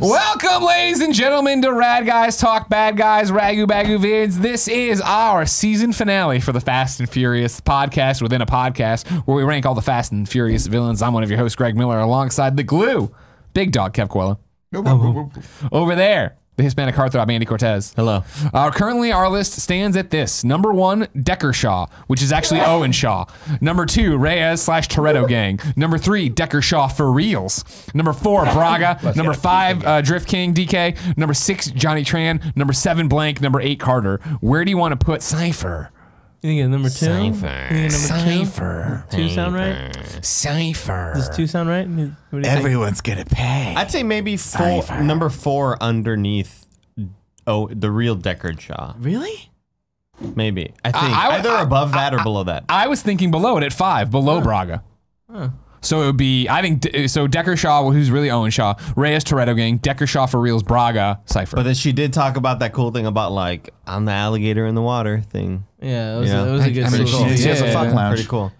Welcome, ladies and gentlemen, to Rad Guys Talk Bad Guys Ragu Bagu Vids. This is our season finale for the Fast and Furious podcast within a podcast where we rank all the Fast and Furious villains. I'm one of your hosts, Greg Miller, alongside the glue, Big Dog Kev Coello. Over there, the Hispanic heartthrob, Andy Cortez. Hello. Uh, currently, our list stands at this: number one, Deckard Shaw, which is actually Owen Shaw. Number two, Reyes slash Toretto Gang. Number three, Deckard Shaw for reals. Number four, Braga. Number five, uh, Drift King DK. Number six, Johnny Tran. Number seven, Blank. Number eight, Carter. Where do you want to put Cipher? You think it's number two? You Cipher. think it's number? Cipher. Two sound right? Cipher. Does two sound right? What do you think? Everyone's gonna pay. I'd say maybe four, Cipher. number four underneath. Oh, the real Deckard Shaw. Really? Maybe. I think I- I- either I- above that or below that. I was thinking below it at five, below Braga. So it would be, I think, De- so Deckard Shaw, who's really Owen Shaw, Reyes Toretto Gang, Deckard Shaw for reals, Braga, Cipher. but then she did talk about that cool thing about like I'm the alligator in the water thing. Yeah, it was, Yeah. A, it was a I- good I mean, sequel. she- She has a Yeah. fuck lounge. Pretty cool.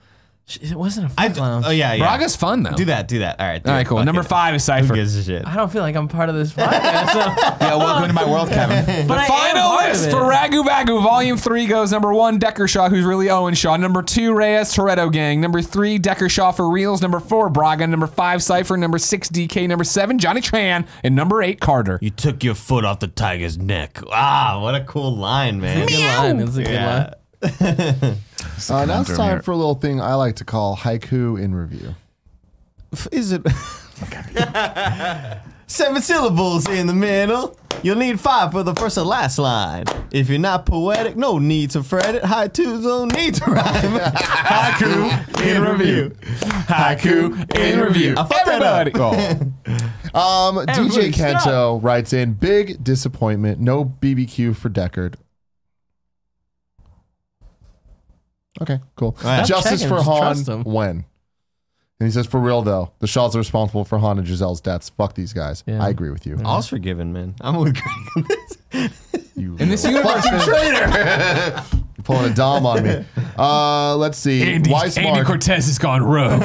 It wasn't a I fuck lounge. oh yeah, yeah. Braga's fun though. Do that. Do that. All right. All right. cool. Number it. five is Who Cipher. gives a shit? I don't feel like I'm part of this podcast. So. Yeah, welcome to my world, Kevin. but I am Final part of list it. for Ragu Bagu. Volume three goes number one, Deckard Shaw, who's really Owen Shaw. Number two, Reyes Toretto Gang. Number three, Deckard Shaw for reals. Number four, Braga. Number five, Cipher. Number six, DK. Number seven, Johnny Tran. And number eight, Carter. You took your foot off the tiger's neck. Ah, what a cool line, man. Good line. It's a good Yeah. line. Uh, now it's time for a little thing I like to call haiku in review. Is it? Seven syllables in the middle. You'll need five for the first and last line. If you're not poetic, no need to fret it. High twos don't need to rhyme. Haiku in review. Haiku in review. I fucked that up. Everybody. Oh. Um, DJ Kento stop. writes in big disappointment. No BBQ for Deckard. Okay, cool. right. Justice Checking, for just Han him. when? And he says, for real though, the Shaws are responsible for Han and Giselle's deaths. Fuck these guys. Yeah. I agree with you. All's forgiven, man. I'm with Greg on this. You In this universe, fucking traitor. You're pulling a dom on me. Uh, let's see. Andy, Andy Cortez has gone rogue.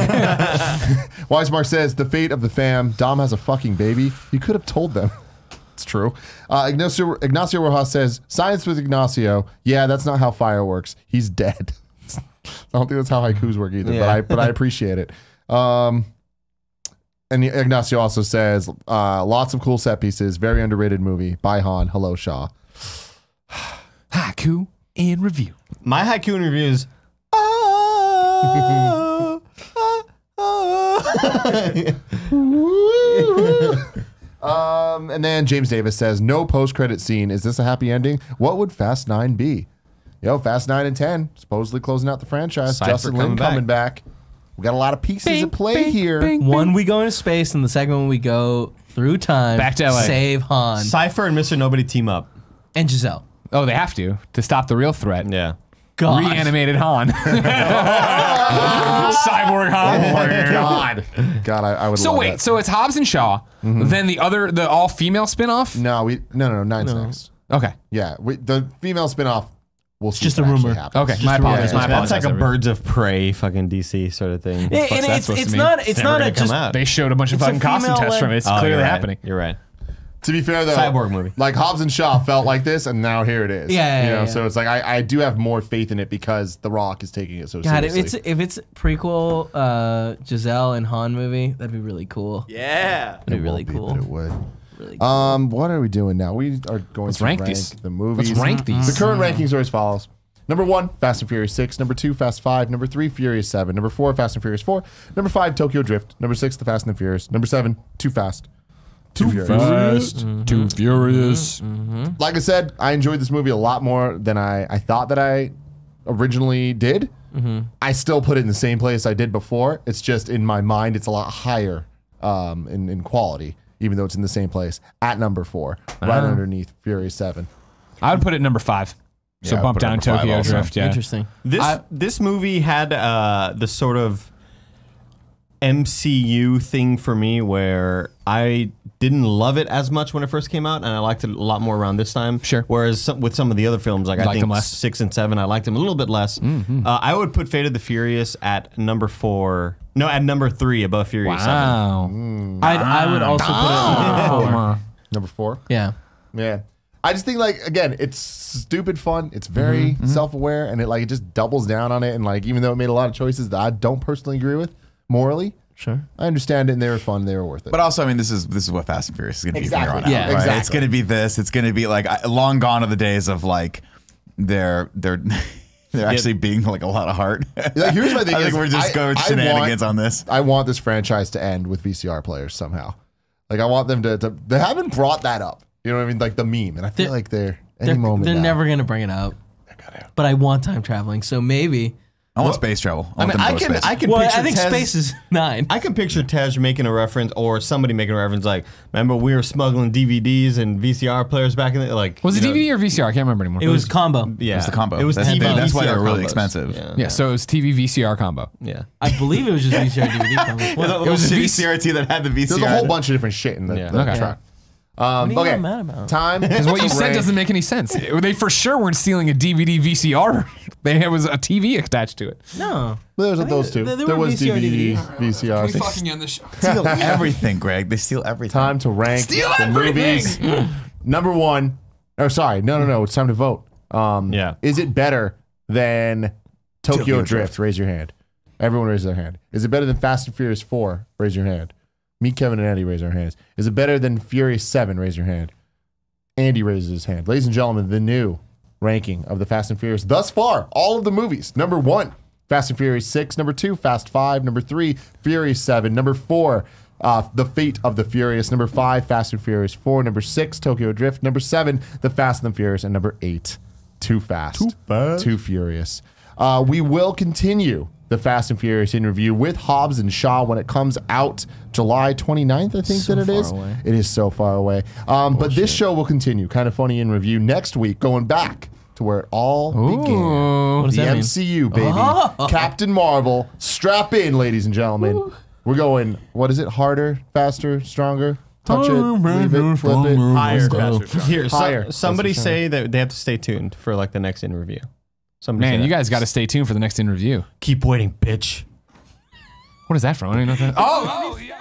Weismark says the fate of the fam. Dom has a fucking baby. You could have told them. It's true. Uh, Ignacio, Ignacio Rojas says science with Ignacio. Yeah, that's not how fire works. He's dead. I don't think that's how haikus work either. But I but I appreciate it. Um, and Ignacio also says uh, lots of cool set pieces. Very underrated movie. Bye Han. Hello Shaw. Haiku in review. My haiku in review is. "Oh, oh, oh." Um, and then James Davis says, no post credit scene. Is this a happy ending? What would Fast Nine be? Yo, Fast Nine and Ten supposedly closing out the franchise. Cipher Justin Lin coming back. coming back. We got a lot of pieces at play here. One we go into space, and the second one we go through time. Back to LA. Save Han Cipher and Mr. Nobody team up. and Giselle. Oh, they have to to stop the real threat. Yeah. God. Reanimated Han. Cyborg Han. Oh oh God, God, I, I would. So love wait, that. so it's Hobbs and Shaw, mm-hmm. then the other, the all female spinoff. no, we no no no nine's next. Okay, Yeah, we, the female spinoff. We'll see just a rumor. happens. okay. Just My a rumor. apologies. My Yeah, apologies. That's like a birds of prey fucking DC sort of thing. And, and it's it's not it's Never not gonna a come just out. They showed a bunch of It's fucking costume female tests from it. It's Oh, clearly you're right. happening. You're right. To be fair though, Cyborg movie. Like Hobbs and Shaw felt like this, and now here it is. Yeah, yeah, you know. yeah, So it's like I, I do have more faith in it because The Rock is taking it so God. If seriously. it's if it's prequel uh, Giselle and Han movie, that'd be really cool. Yeah. That'd be really Won't be, cool. but it would. Really cool. Um, what are we doing now? We are going Let's to rank rank, these. the movies. Let's rank these. The current rankings are as follows. Number one, Fast and Furious 6. Number two, Fast 5. Number three, Furious 7. Number four, Fast and Furious 4. Number five, Tokyo Drift. Number six, The Fast and the Furious. Number seven, Too Fast. Too, Furious. Fast, too furious. Like I said, I enjoyed this movie a lot more than I, I thought that I originally did. I still put it in the same place I did before. It's just in my mind, it's a lot higher um, in, in quality, even though it's in the same place at number four, right underneath Furious 7. I would put it number five. So Yeah, I'd bump put it down number five Tokyo also. Drift. Yeah. Interesting. This I- this movie had uh, the sort of MCU thing for me where I didn't love it as much when it first came out, and I liked it a lot more around this time. Sure. Whereas some, with some of the other films, like I Liked think less? Mm-hmm. six and seven, I liked them a little bit less. Uh, I would put Fate of the Furious at number four. No, at number three above Furious Seven. Wow. I'd, I would also put it at number four. Oh, Number four. Yeah. Yeah. I just think like again, it's stupid fun. It's very Mm-hmm, self-aware, and it like it just doubles down on it. And like even though it made a lot of choices that I don't personally agree with morally, Sure. I understand it. and They were fun. They were worth it. But also, I mean, this is this is what Fast and Furious is going to be from here Exactly. on out. Yeah, right? It's going to be this. It's going to be like I- long gone are the days of like they're they're they're actually being like a lot of heart. Like, here's my thing I think is, we're just I- going I shenanigans want- on this. I want this franchise to end with VCR players somehow. Like I want them to. to they haven't brought that up. You know what I mean? Like the meme, and I feel They're- like they're any They're, moment. they're now. never gonna bring it up. But I want time traveling, so maybe. I want space travel. I, I mean, I can. I can Well, picture I think Tez- space is nine. I can picture Tej making a reference or somebody making a reference like, remember we were smuggling DVDs and VCR players back in the like. Was it you know- DVD or VCR? I can't remember anymore. it was combo. Yeah, It was the combo. It was That's- TV, that's why they're really combos. expensive. Yeah, yeah. So it was TV VCR combo. yeah. I believe it was just VCR DVD combo. What? It was a a VC VCRT that had the VCR. There's a whole bunch of different shit in the, Yeah. the Okay. track. Um, What are you okay, mad about? time. Because what you said doesn't make any sense. They for sure weren't stealing a DVD VCR. They had was a TV attached to it. No. There's think those two. there- there there were was VCR DVD, DVDs. VCR. on the show. steal everything, Greg. They steal everything. Time to rank Steal the everything! movies. Number one. Oh, sorry. No, no, no. It's time to vote. Um, Yeah. Is it better than Tokyo, Tokyo Drift? Drift. Raise your hand. Everyone raise their hand. Is it better than Fast and Furious 4? Raise your hand. Me, Kevin, and Andy raise our hands. Is it better than Furious 7? Raise your hand. Andy raises his hand. Ladies and gentlemen, the new ranking of the Fast and Furious thus far, all of the movies. Number one, Fast and Furious 6. Number two, Fast 5. Number three, Furious 7. Number four, uh, The Fate of the Furious. Number five, Fast and Furious 4. Number six, Tokyo Drift. Number seven, The Fast and the Furious. And number eight, Too Fast. Too Fast. Too Furious. Uh, we will continue the Fast and Furious in review with Hobbs and Shaw when it comes out July 29th, I think So that it far is. away. It is so far away. Um, but this show will continue, kind of funny in review next week, going back to where it all began. What does the that mean? MCU, baby. Captain Marvel. Strap in, ladies and gentlemen. We're going, what is it? Harder, faster, stronger? Touch it, leave it, flip it. Higher, faster, stronger. Here, so- Higher. somebody That's say that they have to stay tuned for like the next in review. Somebody Man, you guys got to stay tuned for the next interview. keep waiting, bitch. What is that from? I don't even know what that. Oh, oh, yeah.